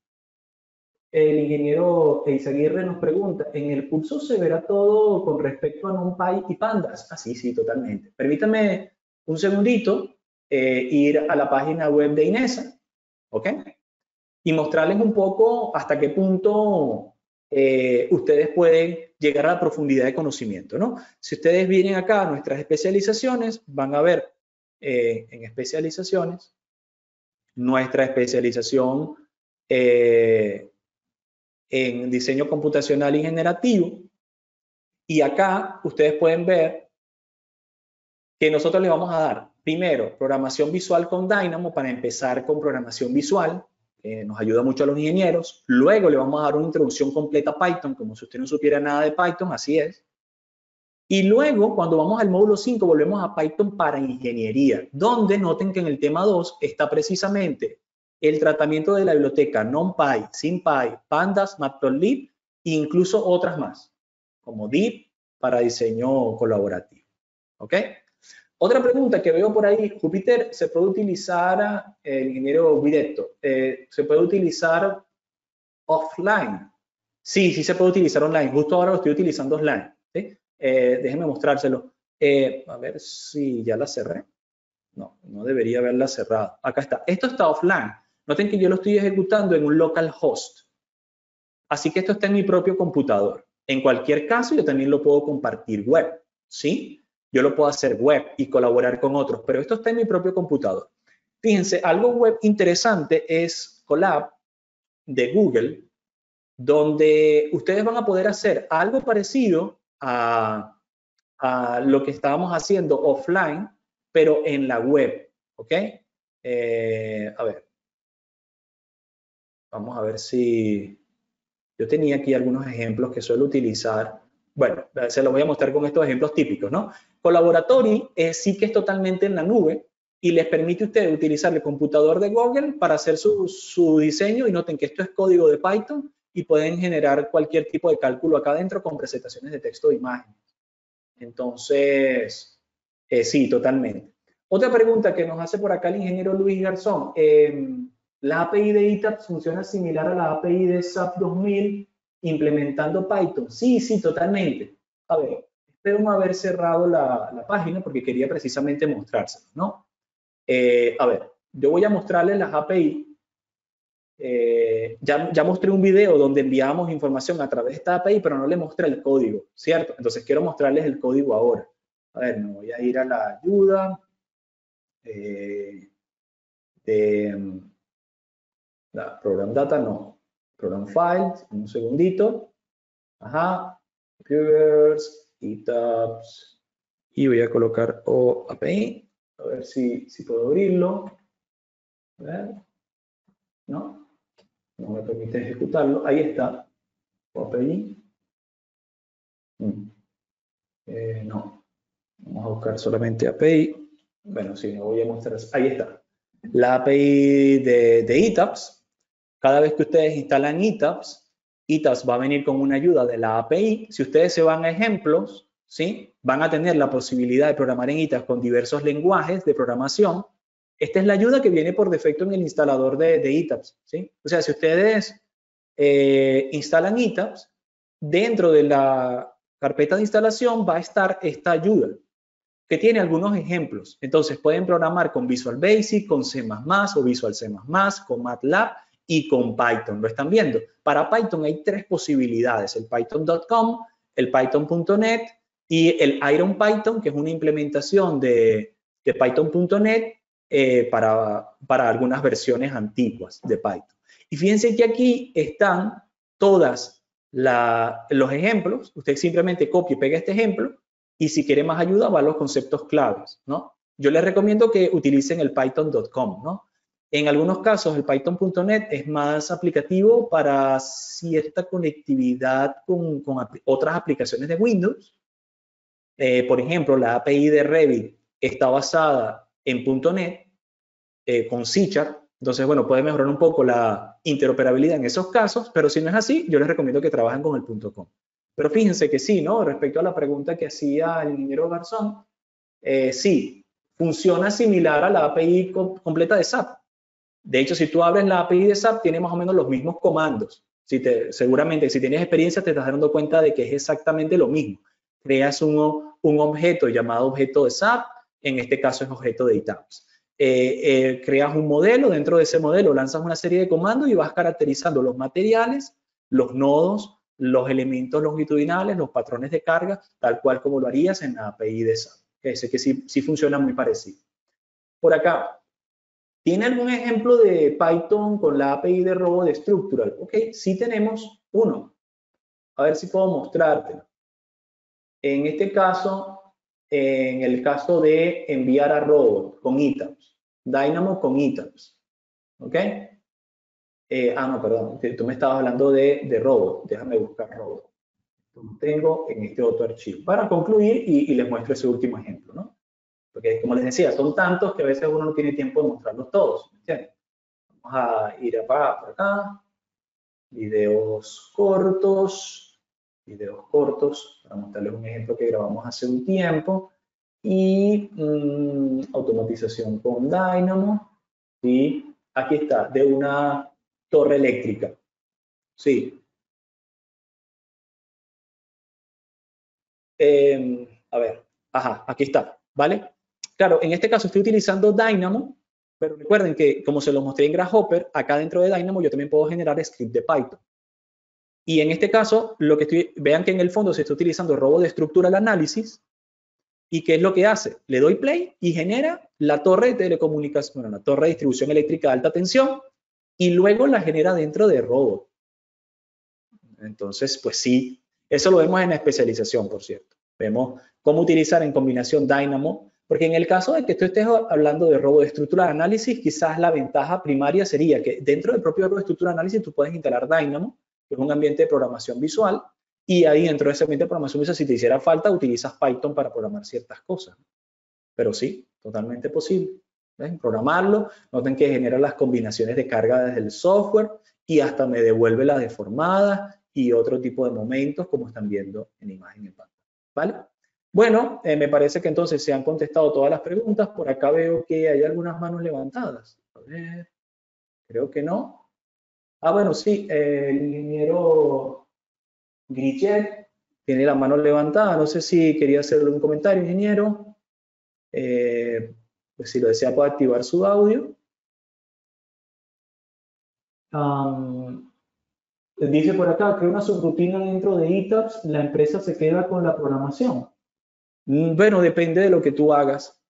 el ingeniero Eizaguirre nos pregunta, ¿en el curso se verá todo con respecto a NumPy y Pandas? Ah, sí, sí, totalmente. Permítame un segundito eh, ir a la página web de INESA, ¿ok? Y mostrarles un poco hasta qué punto eh, ustedes pueden llegar a la profundidad de conocimiento, ¿no? Si ustedes vienen acá a nuestras especializaciones, van a ver eh, en especializaciones nuestra especialización eh, en diseño computacional y generativo Y acá ustedes pueden ver que nosotros les vamos a dar primero programación visual con Dynamo para empezar con programación visual, que nos ayuda mucho a los ingenieros. Luego le vamos a dar una introducción completa a Python, como si usted no supiera nada de Python, así es. Y luego, cuando vamos al módulo 5, volvemos a Python para ingeniería, donde noten que en el tema 2 está precisamente el tratamiento de la biblioteca NumPy, SymPy, Pandas, Matplotlib e incluso otras más, como DIP para diseño colaborativo. ¿Ok? Otra pregunta que veo por ahí, Júpiter, ¿se puede utilizar, el ingeniero directo, eh, ¿se puede utilizar offline? Sí, sí se puede utilizar online. Justo ahora lo estoy utilizando offline. ¿sí? Eh, déjenme mostrárselo. Eh, a ver si ya la cerré. No, no debería haberla cerrado. Acá está. Esto está offline. Noten que yo lo estoy ejecutando en un local host. Así que esto está en mi propio computador. En cualquier caso, yo también lo puedo compartir web. ¿Sí? Yo lo puedo hacer web y colaborar con otros, pero esto está en mi propio computador. Fíjense, algo web interesante es Colab de Google, donde ustedes van a poder hacer algo parecido a, lo que estábamos haciendo offline, pero en la web, ¿ok? Eh, a ver, vamos a ver si yo tenía aquí algunos ejemplos que suelo utilizar bueno, se los voy a mostrar con estos ejemplos típicos, ¿no? Colaboratory sí que es totalmente en la nube y les permite a ustedes utilizar el computador de Google para hacer su, diseño y noten que esto es código de Python y pueden generar cualquier tipo de cálculo acá adentro con presentaciones de texto o imágenes. Entonces, eh, sí, totalmente. Otra pregunta que nos hace por acá el ingeniero Luis Garzón. Em, ¿La API de ETAP funciona similar a la API de SAP 2000 implementando Python. Sí, sí, totalmente. A ver, espero no haber cerrado la, página porque quería precisamente mostrárselo, ¿no? Eh, a ver, yo voy a mostrarles las API. Eh, ya, ya mostré un video donde enviamos información a través de esta API, pero no le mostré el código, ¿cierto? Entonces quiero mostrarles el código ahora. A ver, me voy a ir a la ayuda eh, de la program data, no, program files, un segundito. Ajá, computers, etabs, y voy a colocar OAPI, a ver si, si puedo abrirlo. A ver, ¿no? No me permite ejecutarlo. Ahí está, OAPI. Mm. Eh, no, vamos a buscar solamente API. Bueno, sí, no voy a mostrar. Ahí está. La API de, de ETAPS, cada vez que ustedes instalan ETAPS, ETAPS va a venir con una ayuda de la API. Si ustedes se van a ejemplos, ¿sí? van a tener la posibilidad de programar en ETAPS con diversos lenguajes de programación. Esta es la ayuda que viene por defecto en el instalador de, de ETAPS. ¿sí? O sea, si ustedes eh, instalan ETAPS, dentro de la carpeta de instalación va a estar esta ayuda que tiene algunos ejemplos. Entonces pueden programar con Visual Basic, con C++ o Visual C++, con MATLAB y con Python. Lo están viendo. Para Python hay tres posibilidades, el python.com, el python.net y el Iron Python, que es una implementación de, python.net eh, para, algunas versiones antiguas de Python. Y fíjense que aquí están todas los ejemplos. Usted simplemente copia y pega este ejemplo y si quiere más ayuda va a los conceptos claves, ¿no? Yo les recomiendo que utilicen el python.com, ¿no? En algunos casos, el Python.NET es más aplicativo para cierta conectividad con, otras aplicaciones de Windows. Eh, por ejemplo, la API de Revit está basada en .NET eh, con C Entonces, bueno, puede mejorar un poco la interoperabilidad en esos casos, pero si no es así, yo les recomiendo que trabajen con el .com. Pero fíjense que sí, ¿no? Respecto a la pregunta que hacía el ingeniero Garzón, eh, sí, funciona similar a la API completa de SAP. De hecho, si tú abres la API de SAP, tiene más o menos los mismos comandos. Seguramente, si tienes experiencia, te estás dando cuenta de que es exactamente lo mismo. Creas un, un objeto llamado objeto de SAP, en este caso es objeto de ITAPS. Eh, eh, creas un modelo, dentro de ese modelo lanzas una serie de comandos y vas caracterizando los materiales, los nodos, los elementos longitudinales, los patrones de carga, tal cual como lo harías en la API de SAP. Ese que sí, sí funciona muy parecido. Por acá, ¿Tiene algún ejemplo de Python con la API de robo de structural? Ok, sí tenemos uno. A ver si puedo mostrártelo. En este caso, en el caso de enviar a robot con ITAPS, Dynamo con ITAPS, ¿ok? Eh, ah, no, perdón, tú me estabas hablando de, de robot, déjame buscar robot. Lo tengo en este otro archivo. Para concluir, y, les muestro ese último ejemplo, ¿no? Porque, como les decía, son tantos que a veces uno no tiene tiempo de mostrarlos todos. Vamos a ir acá, por acá, videos cortos, videos cortos, para mostrarles un ejemplo que grabamos hace un tiempo, y mm, automatización con Dynamo, y aquí está, de una torre eléctrica. Sí. Em, a ver, ajá, aquí está, ¿vale? Claro, en este caso estoy utilizando Dynamo, pero recuerden que como se lo mostré en Grasshopper, acá dentro de Dynamo yo también puedo generar script de Python. Y en este caso, lo que estoy, vean que en el fondo se está utilizando robo de estructural análisis. ¿Y qué es lo que hace? Le doy play y genera la torre de telecomunicación, bueno, la torre de distribución eléctrica de alta tensión y luego la genera dentro de robot. Entonces, pues sí, eso lo vemos en la especialización, por cierto. Vemos cómo utilizar en combinación Dynamo, porque en el caso de que tú estés hablando de robo de estructura de análisis, quizás la ventaja primaria sería que dentro del propio robo de estructura de análisis tú puedes instalar Dynamo, que es un ambiente de programación visual, y ahí dentro de ese ambiente de programación visual, si te hiciera falta, utilizas Python para programar ciertas cosas. Pero sí, totalmente posible. Programarlo, noten que genera las combinaciones de carga desde el software y hasta me devuelve la deformada y otro tipo de momentos como están viendo en imagen en pantalla. ¿Vale? Bueno, eh, me parece que entonces se han contestado todas las preguntas. Por acá veo que hay algunas manos levantadas. A ver, creo que no. Ah, bueno, sí, el ingeniero Grichet tiene la mano levantada. No sé si quería hacerle un comentario, ingeniero. Eh, pues si lo desea puede activar su audio. dice por acá, que una subrutina dentro de ETAPS, la empresa se queda con la programación. Mm, bueno, depende de lo que tú hagas.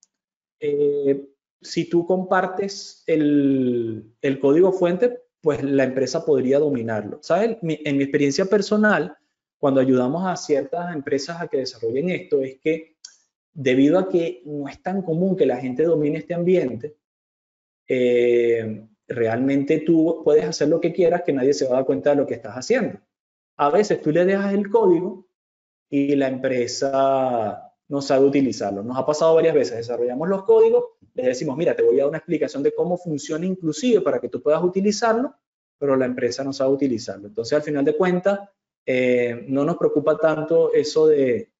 Eh, si tú compartes el, el, código fuente, pues la empresa podría dominarlo. ¿Sabes? en mi experiencia personal, cuando ayudamos a ciertas empresas a que desarrollen esto, es que debido a que no es tan común que la gente domine este ambiente, eh, realmente tú puedes hacer lo que quieras que nadie se va a dar cuenta de lo que estás haciendo. A veces tú le dejas el código y la empresa no sabe utilizarlo. Nos ha pasado varias veces, desarrollamos los códigos, le decimos, mira, te voy a dar una explicación de cómo funciona inclusive para que tú puedas utilizarlo, pero la empresa no sabe utilizarlo. Entonces, al final de cuentas, eh, no nos preocupa tanto eso de,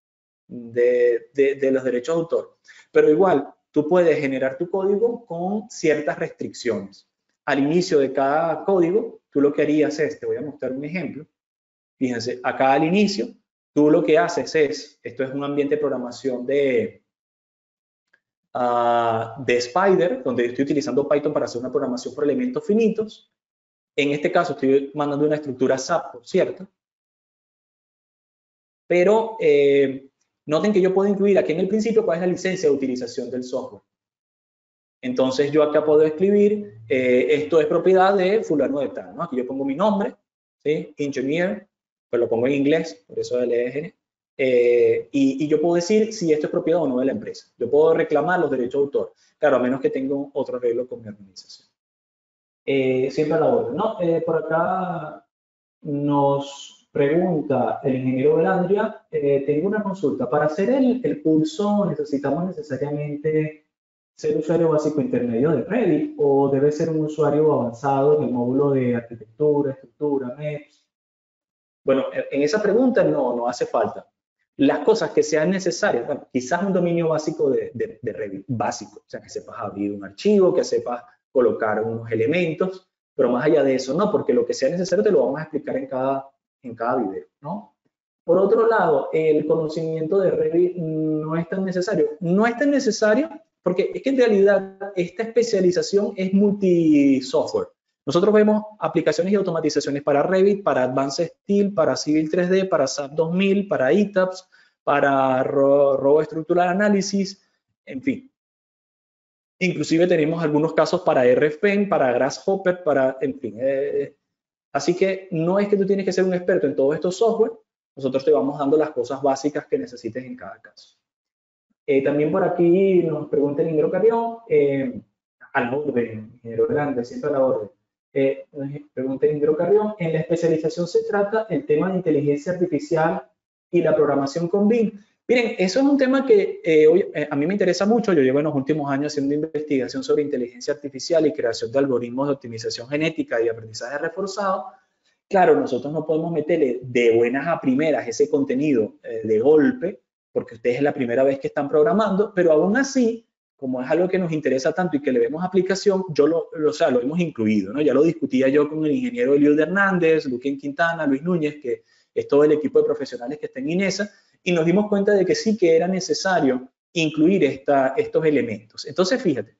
de, los derechos de autor. Pero igual, tú puedes generar tu código con ciertas restricciones. Al inicio de cada código, tú lo que harías es, te voy a mostrar un ejemplo. Fíjense, acá al inicio, tú lo que haces es, esto es un ambiente de programación de, uh, de Spider, donde estoy utilizando Python para hacer una programación por elementos finitos. En este caso estoy mandando una estructura SAP, por cierto. Pero eh, Noten que yo puedo incluir aquí en el principio cuál es la licencia de utilización del software. Entonces yo acá puedo escribir, eh, esto es propiedad de fulano de tal, ¿no? Aquí yo pongo mi nombre. Engineer, pues lo pongo en inglés, por eso LEGN, eh, y, yo puedo decir si esto es propiedad o no de la empresa. Yo puedo reclamar los derechos de autor, claro, a menos que tenga otro arreglo con mi organización. Eh, siempre a la orden, ¿no? por acá nos Pregunta el ingeniero Belandria, eh, tengo una consulta. Para hacer el, el, curso necesitamos necesariamente ser usuario básico intermedio de Revit o debe ser un usuario avanzado en el módulo de arquitectura, estructura, MEPS. Bueno, en esa pregunta no, no hace falta. Las cosas que sean necesarias, bueno, quizás un dominio básico de, de, de Revit, básico, o sea, que sepas abrir un archivo, que sepas colocar unos elementos, pero más allá de eso, no, porque lo que sea necesario te lo vamos a explicar en cada en cada video, ¿no? Por otro lado, el conocimiento de Revit no es tan necesario. No es tan necesario porque es que en realidad esta especialización es multi-software. Nosotros vemos aplicaciones y automatizaciones para Revit, para Advanced Steel, para Civil 3D, para SAP 2000, para ETAPS, para robo estructural análisis, en fin. Inclusive tenemos algunos casos para RFPEN, para Grasshopper, para, en fin, eh, Así que no es que tú tienes que ser un experto en todos estos software, nosotros te vamos dando las cosas básicas que necesites en cada caso. Eh, también por aquí nos pregunta el ingeniero Carrión, eh, a la orden, ingeniero grande, siempre a la orden. Eh, pregunta ingeniero Carrión, en la especialización se trata el tema de inteligencia artificial y la programación con BIM. Miren, eso es un tema que hoy, a mí me interesa mucho. Yo llevo en los últimos años haciendo investigación sobre inteligencia artificial y creación de algoritmos de optimización genética y aprendizaje reforzado. Claro, nosotros no podemos meterle de buenas a primeras ese contenido de golpe, porque ustedes es la primera vez que están programando, pero aún así, como es algo que nos interesa tanto y que le vemos aplicación, yo lo, o sea, lo hemos incluido, ¿no? Ya lo discutía yo con el ingeniero Eliud Hernández, Luquín Quintana, Luis Núñez, que es todo el equipo de profesionales que está en INESA, y nos dimos cuenta de que sí que era necesario incluir esta, estos elementos. Entonces, fíjate,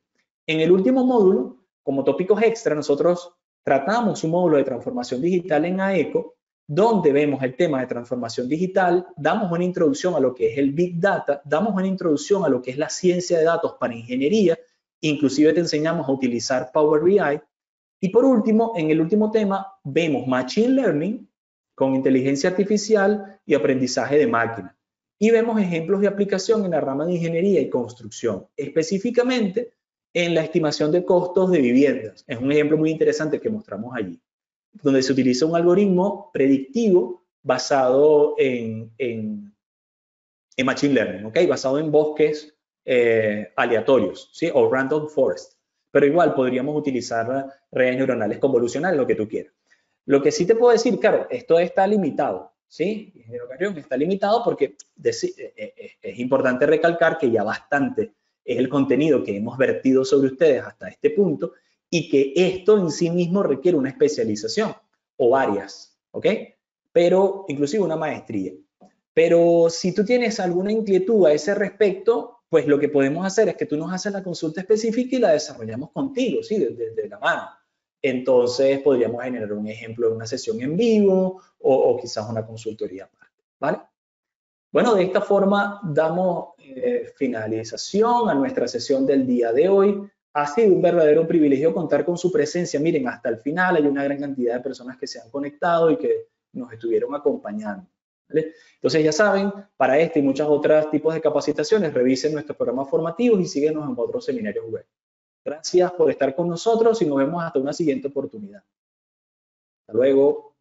en el último módulo, como tópicos extra, nosotros tratamos un módulo de transformación digital en AECO donde vemos el tema de transformación digital, damos una introducción a lo que es el Big Data, damos una introducción a lo que es la ciencia de datos para ingeniería, inclusive te enseñamos a utilizar Power BI. Y por último, en el último tema, vemos Machine Learning con inteligencia artificial y aprendizaje de máquina. Y vemos ejemplos de aplicación en la rama de ingeniería y construcción, específicamente en la estimación de costos de viviendas. Es un ejemplo muy interesante que mostramos allí donde se utiliza un algoritmo predictivo basado en, en, Machine Learning, ¿ok? Basado en bosques eh, aleatorios, ¿sí? O random forest. Pero igual podríamos utilizar redes neuronales convolucionales, lo que tú quieras. Lo que sí te puedo decir, claro, esto está limitado, ¿sí? está limitado porque eh, eh, es importante recalcar que ya bastante es el contenido que hemos vertido sobre ustedes hasta este punto y que esto en sí mismo requiere una especialización o varias, ¿ok? Pero inclusive una maestría. Pero si tú tienes alguna inquietud a ese respecto, pues lo que podemos hacer es que tú nos haces la consulta específica y la desarrollamos contigo, ¿sí? Desde, la mano. Entonces podríamos generar un ejemplo de una sesión en vivo o, quizás una consultoría aparte, ¿vale? Bueno, de esta forma damos eh, finalización a nuestra sesión del día de hoy. Ha sido un verdadero privilegio contar con su presencia. Miren, hasta el final hay una gran cantidad de personas que se han conectado y que nos estuvieron acompañando. Entonces ya saben, para este y muchos otros tipos de capacitaciones, revisen nuestros programas formativos y síguenos en otros seminarios web. Gracias por estar con nosotros y nos vemos hasta una siguiente oportunidad. Hasta luego.